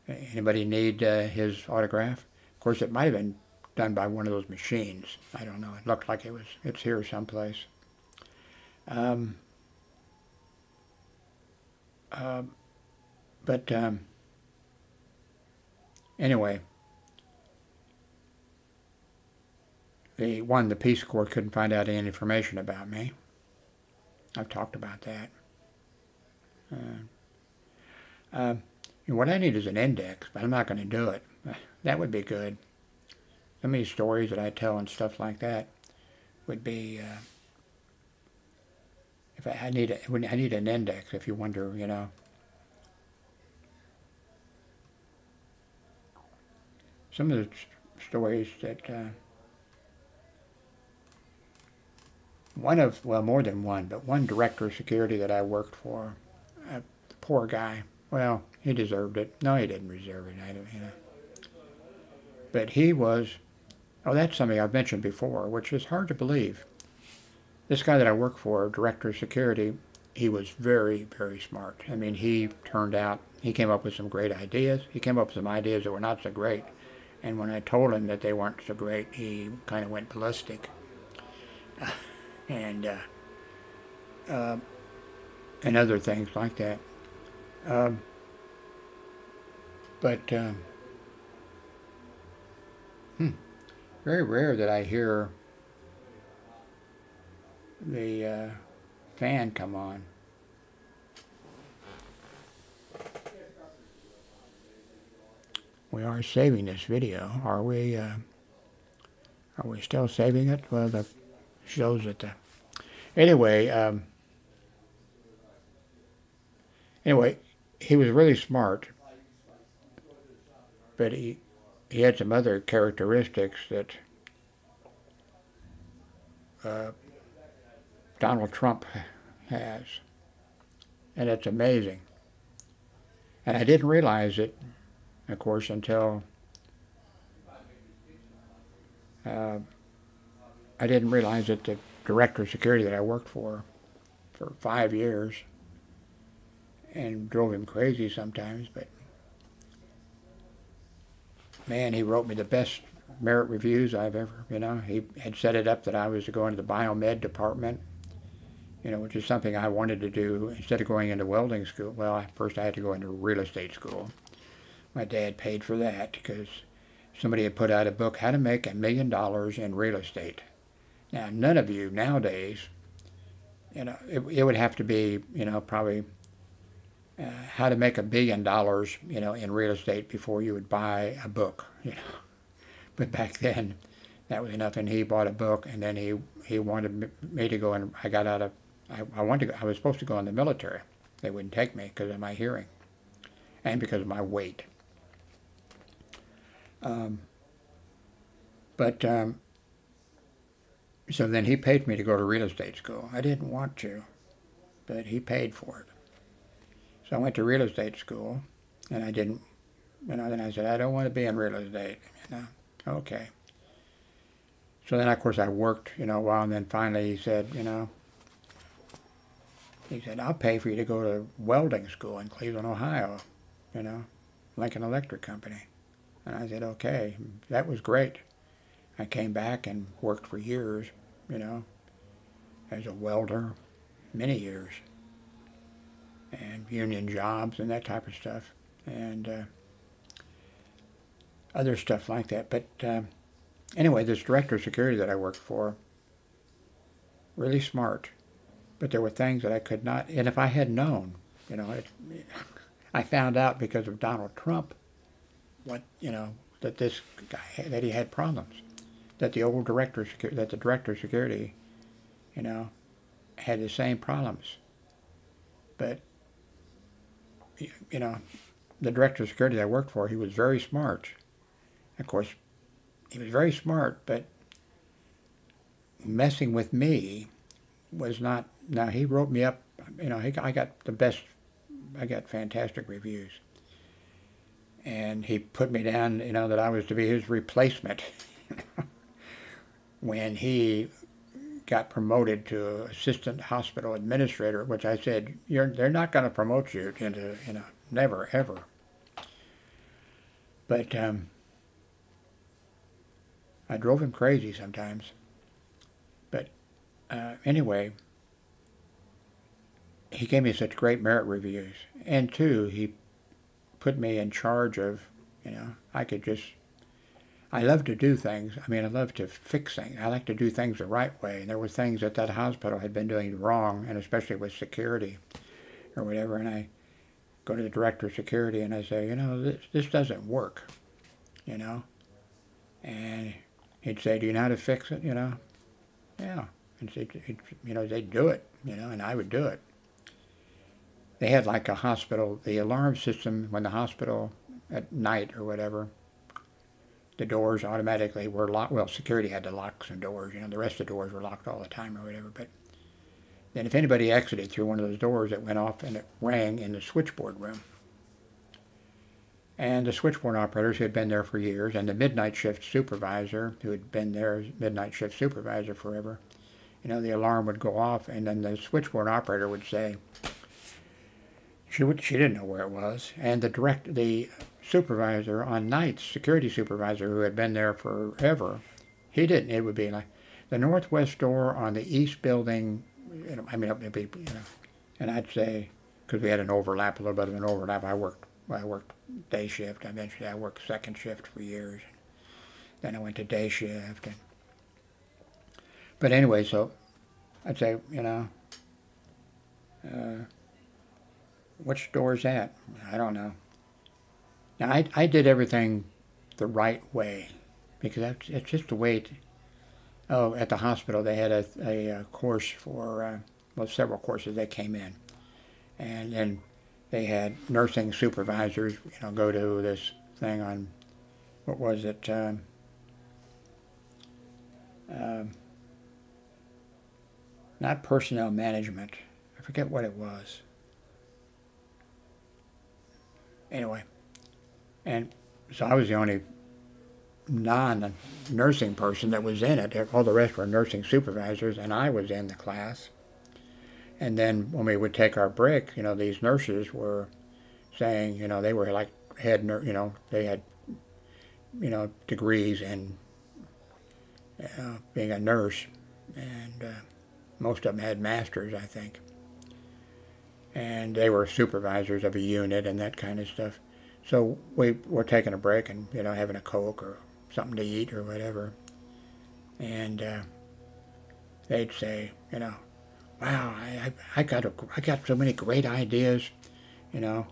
Anybody need uh, his autograph? Of course, it might have been done by one of those machines. I don't know. It looked like it was, it's here someplace. Um, uh, but um, anyway, the one, the Peace Corps couldn't find out any information about me. I've talked about that. Uh, uh, what I need is an index, but I'm not going to do it. That would be good. Some of these stories that I tell and stuff like that would be. Uh, if I, I need I need an index. If you wonder, you know. some of the stories that uh, one of, well, more than one, but one director of security that I worked for, uh, a poor guy, well, he deserved it. No, he didn't deserve it. I don't, you know. But he was Oh, that's something I've mentioned before, which is hard to believe. This guy that I worked for, director of security, he was very, very smart. I mean, he turned out, he came up with some great ideas. He came up with some ideas that were not so great. And when I told him that they weren't so great, he kind of went ballistic. and, uh, uh, and other things like that. Um, but, um, hmm, very rare that I hear the uh, fan come on. We are saving this video. Are we? Uh, are we still saving it? Well, the shows it. Anyway, um, anyway, he was really smart, but he he had some other characteristics that uh, Donald Trump has. And it's amazing. And I didn't realize it, of course, until uh, I didn't realize that the director of security that I worked for for five years and drove him crazy sometimes, but man, he wrote me the best merit reviews I've ever, you know. He had set it up that I was to go into the biomed department you know, which is something I wanted to do instead of going into welding school. Well, first I had to go into real estate school. My dad paid for that because somebody had put out a book, How to Make a Million Dollars in Real Estate. Now, none of you nowadays, you know, it, it would have to be, you know, probably uh, how to make a billion dollars, you know, in real estate before you would buy a book, you know. But back then, that was enough. And he bought a book, and then he he wanted me to go, and I got out of I, I wanted to go, I was supposed to go in the military. They wouldn't take me because of my hearing and because of my weight. Um, but um, so then he paid me to go to real estate school. I didn't want to, but he paid for it. So I went to real estate school, and I didn't. You know, then I said I don't want to be in real estate. You know, okay. So then, of course, I worked, you know, a while, and then finally he said, you know, he said, I'll pay for you to go to welding school in Cleveland, Ohio, you know, Lincoln Electric Company. And I said, okay, that was great. I came back and worked for years, you know, as a welder, many years, and union jobs and that type of stuff, and uh, other stuff like that. But uh, anyway, this director of security that I worked for, really smart. But there were things that I could not, and if I had known, you know, it, I found out because of Donald Trump, what you know that this guy that he had problems, that the old director that the director of security, you know, had the same problems. But you know, the director of security I worked for, he was very smart. Of course, he was very smart, but messing with me was not now he wrote me up. You know, he, I got the best. I got fantastic reviews, and he put me down. You know that I was to be his replacement when he got promoted to assistant hospital administrator, which I said, You're, they're not going to promote you into, you know, never, ever. But um, I drove him crazy sometimes. But uh, anyway, he gave me such great merit reviews. And two, he put me in charge of, you know, I could just, I love to do things. I mean, I love to fix things. I like to do things the right way. And there were things that that hospital had been doing wrong, and especially with security or whatever. And I go to the director of security and I say, you know, this, this doesn't work, you know. And he'd say, do you know how to fix it, you know? Yeah. And so, you know, they'd do it, you know, and I would do it they had like a hospital, the alarm system when the hospital at night or whatever, the doors automatically were locked. Well, security had to lock some doors. You know, the rest of the doors were locked all the time or whatever. But then if anybody exited through one of those doors, it went off and it rang in the switchboard room. and the switchboard operators who had been there for years, and the midnight shift supervisor who had been there as midnight shift supervisor forever. You know, the alarm would go off, and then the switchboard operator would say, she would, she didn't know where it was, and the direct the supervisor on nights, security supervisor who had been there forever, he didn't. It would be like the northwest door on the east building. You know, I mean, it'd be, you know, and I'd say because we had an overlap, a little bit of an overlap. I worked I worked day shift. Eventually, I worked second shift for years. Then I went to day shift. And, but anyway, so I'd say, you know, uh, which door's that? I don't know. Now, I, I did everything the right way because that's it's just the way. To, oh, at the hospital they had a, a, a course for uh, well several courses. They came in, and then they had nursing supervisors. You know, go to this thing on what was it? Um, um, not personnel management. I forget what it was. Anyway, and so I was the only non-nursing person that was in it. All the rest were nursing supervisors, and I was in the class. And then when we would take our break, you know, these nurses were saying, you know, they were like head, nurse you know, they had, you know, degrees in uh, being a nurse, and uh, most of them had masters, I think. And they were supervisors of a unit and that kind of stuff. So we were taking a break and, you know, having a Coke or something to eat or whatever. And uh, they'd say, you know, wow, I, I, got a, I got so many great ideas, you know,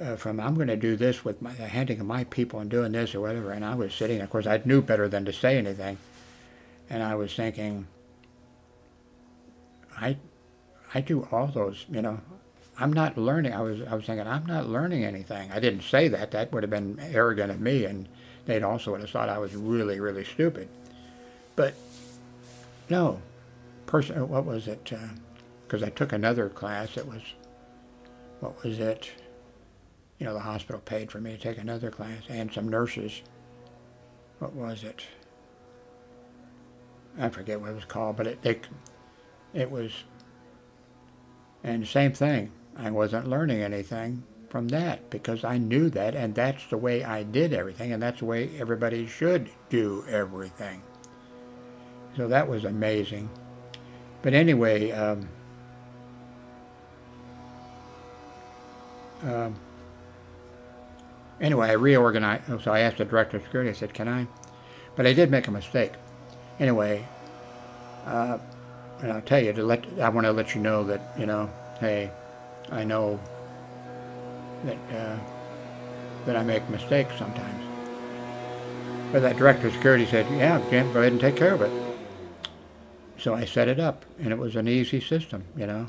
uh, from I'm going to do this with my handing of my people and doing this or whatever. And I was sitting, of course, I knew better than to say anything. And I was thinking, I, I do all those, you know, I'm not learning. I was, I was thinking, I'm not learning anything. I didn't say that. That would have been arrogant of me, and they'd also would have thought I was really, really stupid. But no, person. What was it? Because uh, I took another class. It was, what was it? You know, the hospital paid for me to take another class, and some nurses. What was it? I forget what it was called, but it it, it was. And same thing. I wasn't learning anything from that because I knew that and that's the way I did everything and that's the way everybody should do everything. So that was amazing. But anyway, um, um, anyway, I reorganized. So I asked the director of security, I said, can I? But I did make a mistake. Anyway, uh, and I'll tell you, to let, I want to let you know that, you know, hey, I know that uh, that I make mistakes sometimes. But that director of security said, yeah, Jim, go ahead and take care of it. So I set it up, and it was an easy system, you know.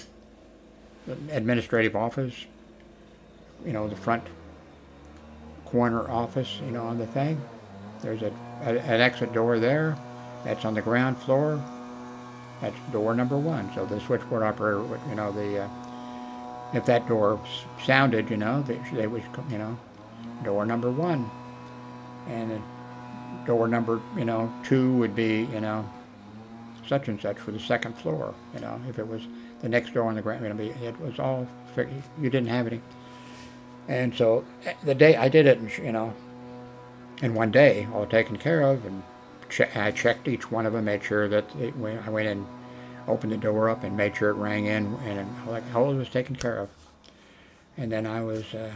The administrative office, you know, the front corner office, you know, on the thing. There's a, a an exit door there. That's on the ground floor. That's door number one. So the switchboard operator, you know, the uh, if that door sounded, you know, they, they was, you know, door number one. And door number, you know, two would be, you know, such and such for the second floor, you know, if it was the next door on the ground, you know, be it was all, you didn't have any. And so eh, the day I did it, you know, in one day, all taken care of, and che I checked each one of them, made sure that it, I went in opened the door up and made sure it rang in, and all was taken care of. And then I was uh,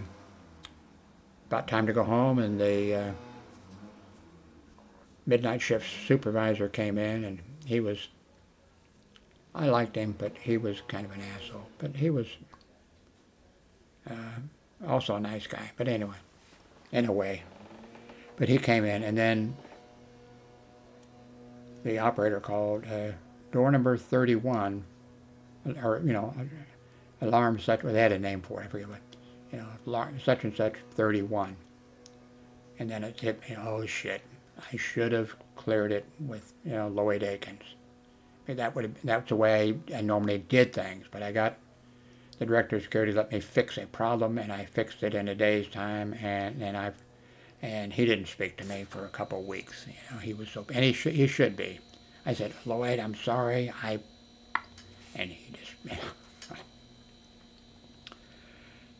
about time to go home, and the uh, midnight shift supervisor came in, and he was. I liked him, but he was kind of an asshole. But he was uh, also a nice guy. But anyway, in a way. But he came in, and then the operator called. Uh, door number 31, or, you know, alarm such, well, they had a name for it, I forget what, you know, alarm such and such 31. And then it hit me, oh shit, I should have cleared it with, you know, Lloyd Akins. that would have, that's the way I, I normally did things, but I got the director of security let me fix a problem, and I fixed it in a day's time, and and I've and he didn't speak to me for a couple of weeks. You know, he was so, and he should he should be. I said, Lloyd, I'm sorry, I, and he just,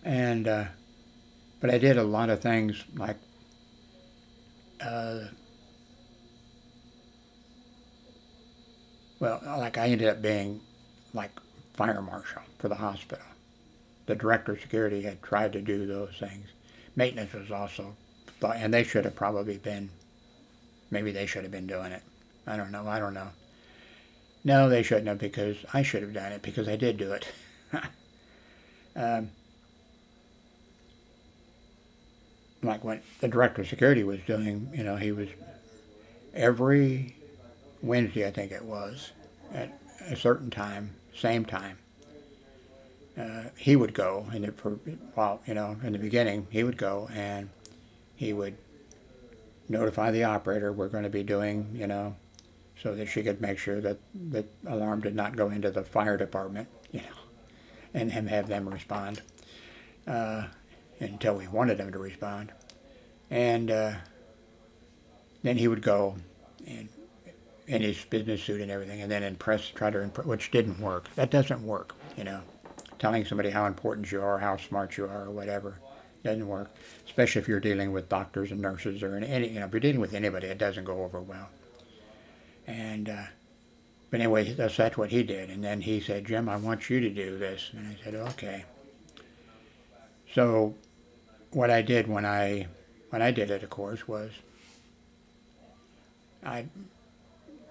and uh, but I did a lot of things like. Uh, well, like I ended up being like fire marshal for the hospital. The director of security had tried to do those things. Maintenance was also, and they should have probably been, maybe they should have been doing it. I don't know. I don't know. No, they shouldn't have because I should have done it because I did do it. um, like what the director of security was doing, you know, he was every Wednesday, I think it was, at a certain time, same time. Uh, he would go, and for well, you know, in the beginning, he would go and he would notify the operator we're going to be doing, you know, so that she could make sure that the alarm did not go into the fire department, you know, and him have them respond uh, until we wanted them to respond, and uh, then he would go and in his business suit and everything, and then impress, try to impress, which didn't work. That doesn't work, you know. Telling somebody how important you are, how smart you are, or whatever, doesn't work. Especially if you're dealing with doctors and nurses or any, you know, if you're dealing with anybody, it doesn't go over well. And, uh, but anyway, that's, that's what he did. And then he said, Jim, I want you to do this. And I said, okay. So what I did when I, when I did it, of course, was I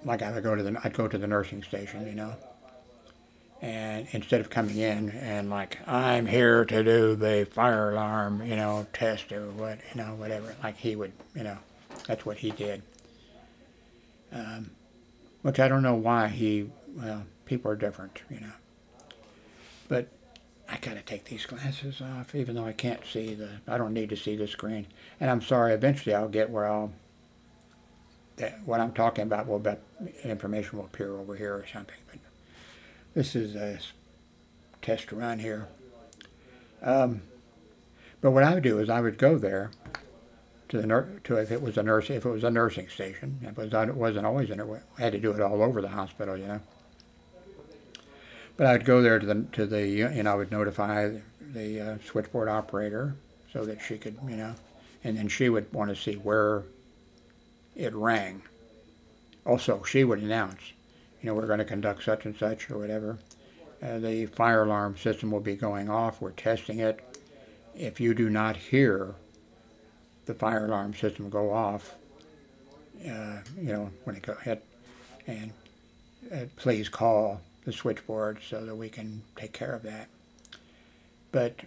like I would go to the I'd go to the nursing station, you know. And instead of coming in and like I'm here to do the fire alarm, you know, test or what, you know, whatever, like he would, you know, that's what he did. Um, which I don't know why he. Well, people are different, you know. But I gotta take these glasses off, even though I can't see the. I don't need to see the screen. And I'm sorry. Eventually, I'll get where I'll that what I'm talking about will bet information will appear over here or something. But this is a test run here. Um, but what I would do is I would go there to the nur- to if it was a nurse if it was a nursing station. It was it wasn't always in it. I had to do it all over the hospital, you know. But I would go there to the to the and I would notify the uh, switchboard operator so that she could you know, and then she would want to see where it rang. Also, she would announce, you know, we're going to conduct such and such or whatever. Uh, the fire alarm system will be going off. We're testing it. If you do not hear the fire alarm system go off, uh, you know, when it go hit, and uh, please call the switchboard so that we can take care of that. But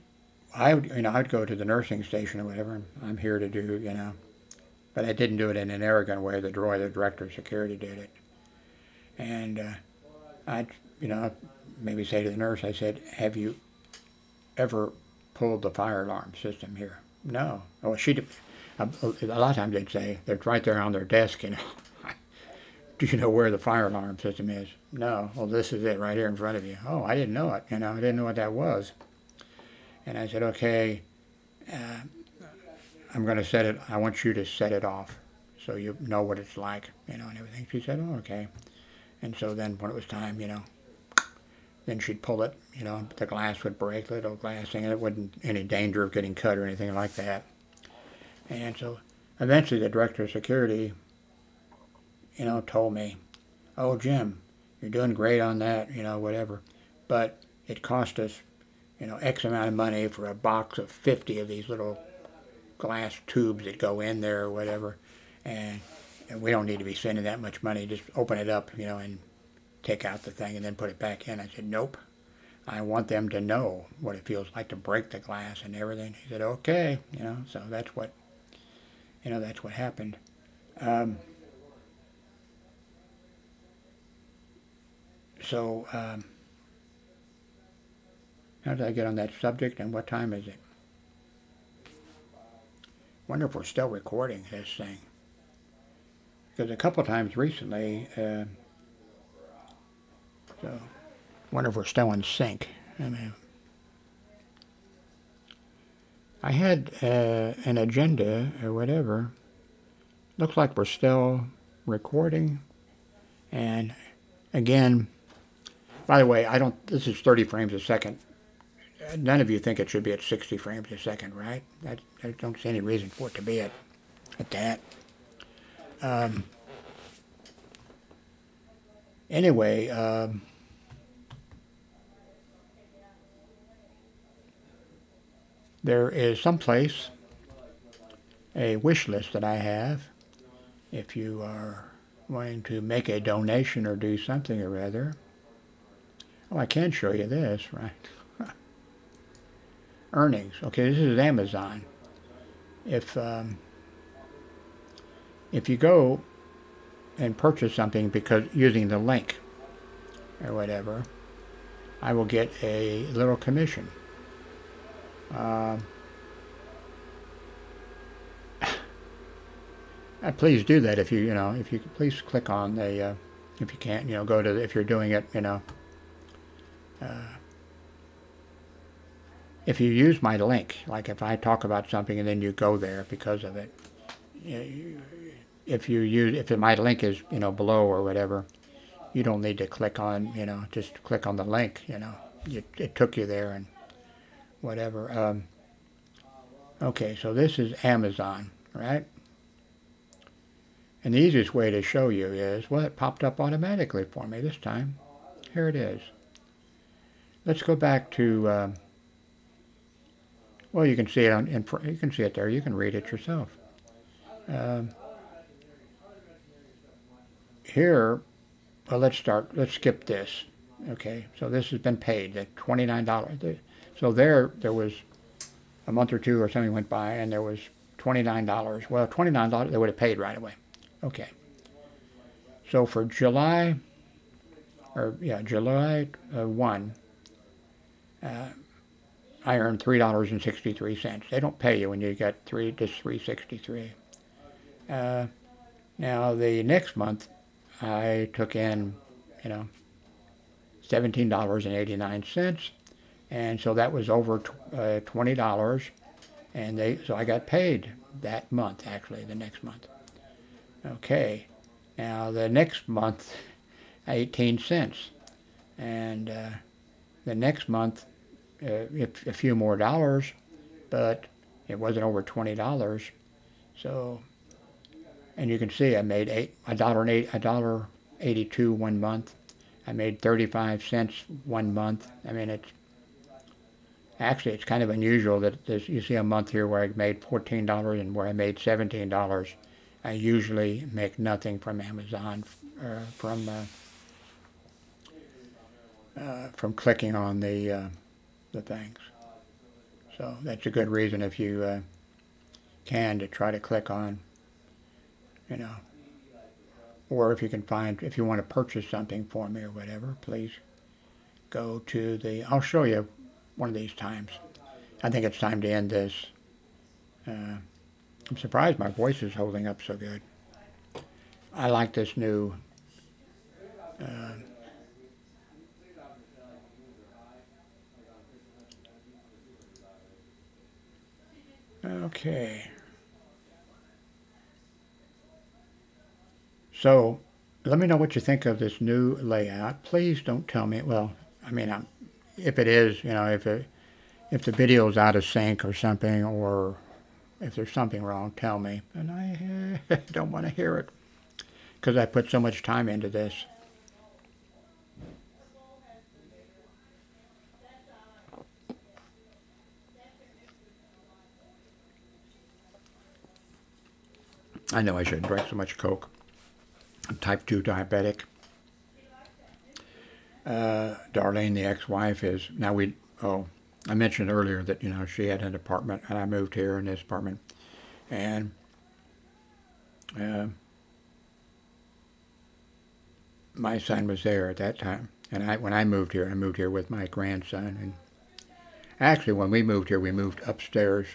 I would, you know, I'd go to the nursing station or whatever. I'm here to do, you know, but I didn't do it in an arrogant way. The Roy, the director of security, did it. And uh, I'd, you know, maybe say to the nurse, I said, have you ever pulled the fire alarm system here? No. Oh, she did. A, lot of times they'd say, they're right there on their desk, you know. Do you know where the fire alarm system is? No. Well, this is it right here in front of you. Oh, I didn't know it. You know, I didn't know what that was. And I said, okay, uh, I'm going to set it, I want you to set it off so you know what it's like, you know, and everything. She said, oh, okay. And so then when it was time, you know, then she'd pull it, you know, the glass would break, little glass thing, and it wasn't any danger of getting cut or anything like that. And so eventually the director of security, you know, told me, oh, Jim, you're doing great on that, you know, whatever. But it cost us, you know, X amount of money for a box of 50 of these little glass tubes that go in there or whatever. And, and we don't need to be spending that much money. Just open it up, you know, and take out the thing and then put it back in. I said, nope. I want them to know what it feels like to break the glass and everything. He said, okay, you know, so that's what, you know, that's what happened. Um, so, um, how did I get on that subject and what time is it? wonder if we're still recording this thing. Because a couple times recently, uh, so wonder if we're still in sync. I mean, I had uh, an agenda or whatever. Looks like we're still recording. And again, by the way, I don't, this is 30 frames a second. None of you think it should be at 60 frames a second, right? I, I don't see any reason for it to be at, at that. Um, anyway, um, there is someplace a wish list that I have. If you are wanting to make a donation or do something or other, well, I can show you this, right? Earnings. Okay, this is Amazon. If um, if you go and purchase something because using the link or whatever, I will get a little commission. Uh, please do that if you you know if you please click on the uh, if you can't you know go to the, if you're doing it you know. Uh, if you use my link like if I talk about something and then you go there because of it if you use if my link is you know below or whatever you don't need to click on you know just click on the link you know. It, it took you there and whatever um, okay so this is Amazon right and the easiest way to show you is well it popped up automatically for me this time here it is let's go back to um, well you can see it on in, you can see it there you can read it yourself um, here, well, let's start, let's skip this. Okay, so this has been paid, at $29. So there, there was a month or two or something went by and there was $29. Well, $29 they would have paid right away. Okay. So for July, or yeah, July uh, 1, uh, I earned $3.63. They don't pay you when you get three, just 363 uh, Now the next month, I took in, you know, $17.89. And so that was over uh, $20. And they, so I got paid that month, actually, the next month. Okay. Now the next month, 18 cents. And uh, the next month, uh, a few more dollars, but it wasn't over $20. So and you can see I made eight a dollar and eight a dollar eighty two one month. I made thirty five cents one month. I mean it's actually it's kind of unusual that this you see a month here where I made fourteen dollars and where I made seventeen dollars. I usually make nothing from Amazon uh, from uh, uh, from clicking on the uh, the things. So that's a good reason if you uh, can to try to click on you know. Or if you can find, if you want to purchase something for me or whatever, please go to the, I'll show you one of these times. I think it's time to end this. Uh, I'm surprised my voice is holding up so good. I like this new uh, Okay. So let me know what you think of this new layout. Please don't tell me, well, I mean, I'm, if it is, you know, if it, if the video is out of sync or something, or if there's something wrong, tell me. And I uh, don't want to hear it because I put so much time into this. I know I shouldn't drink so much Coke I'm type 2 diabetic. Uh, Darlene, the ex-wife, is now we. Oh, I mentioned earlier that you know she had an apartment, and I moved here in this apartment, and uh, my son was there at that time. And I, when I moved here, I moved here with my grandson. And actually, when we moved here, we moved upstairs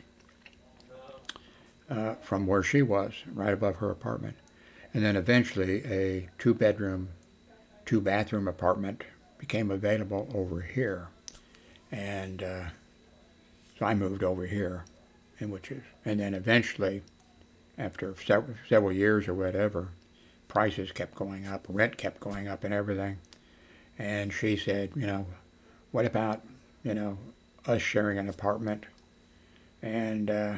uh, from where she was, right above her apartment. And then eventually a two bedroom, two bathroom apartment became available over here. And uh, so I moved over here. and which is, and then eventually, after several, several years or whatever, prices kept going up, rent kept going up, and everything. And she said, you know, what about, you know, us sharing an apartment? And uh,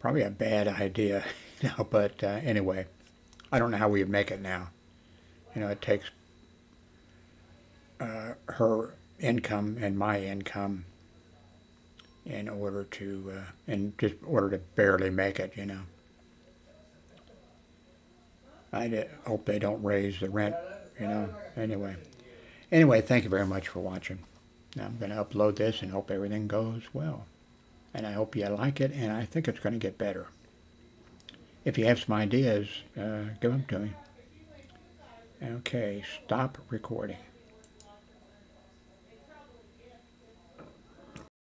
probably a bad idea, you know. But uh, anyway, I don't know how we would make it now. You know, it takes uh, her income and my income in order to, uh, in just order to barely make it, you know. I hope they don't raise the rent, you know. Anyway, anyway, thank you very much for watching. Now I'm going to upload this and hope everything goes well. And I hope you like it, and I think it's going to get better. If you have some ideas, uh, give them to me. Okay, stop recording.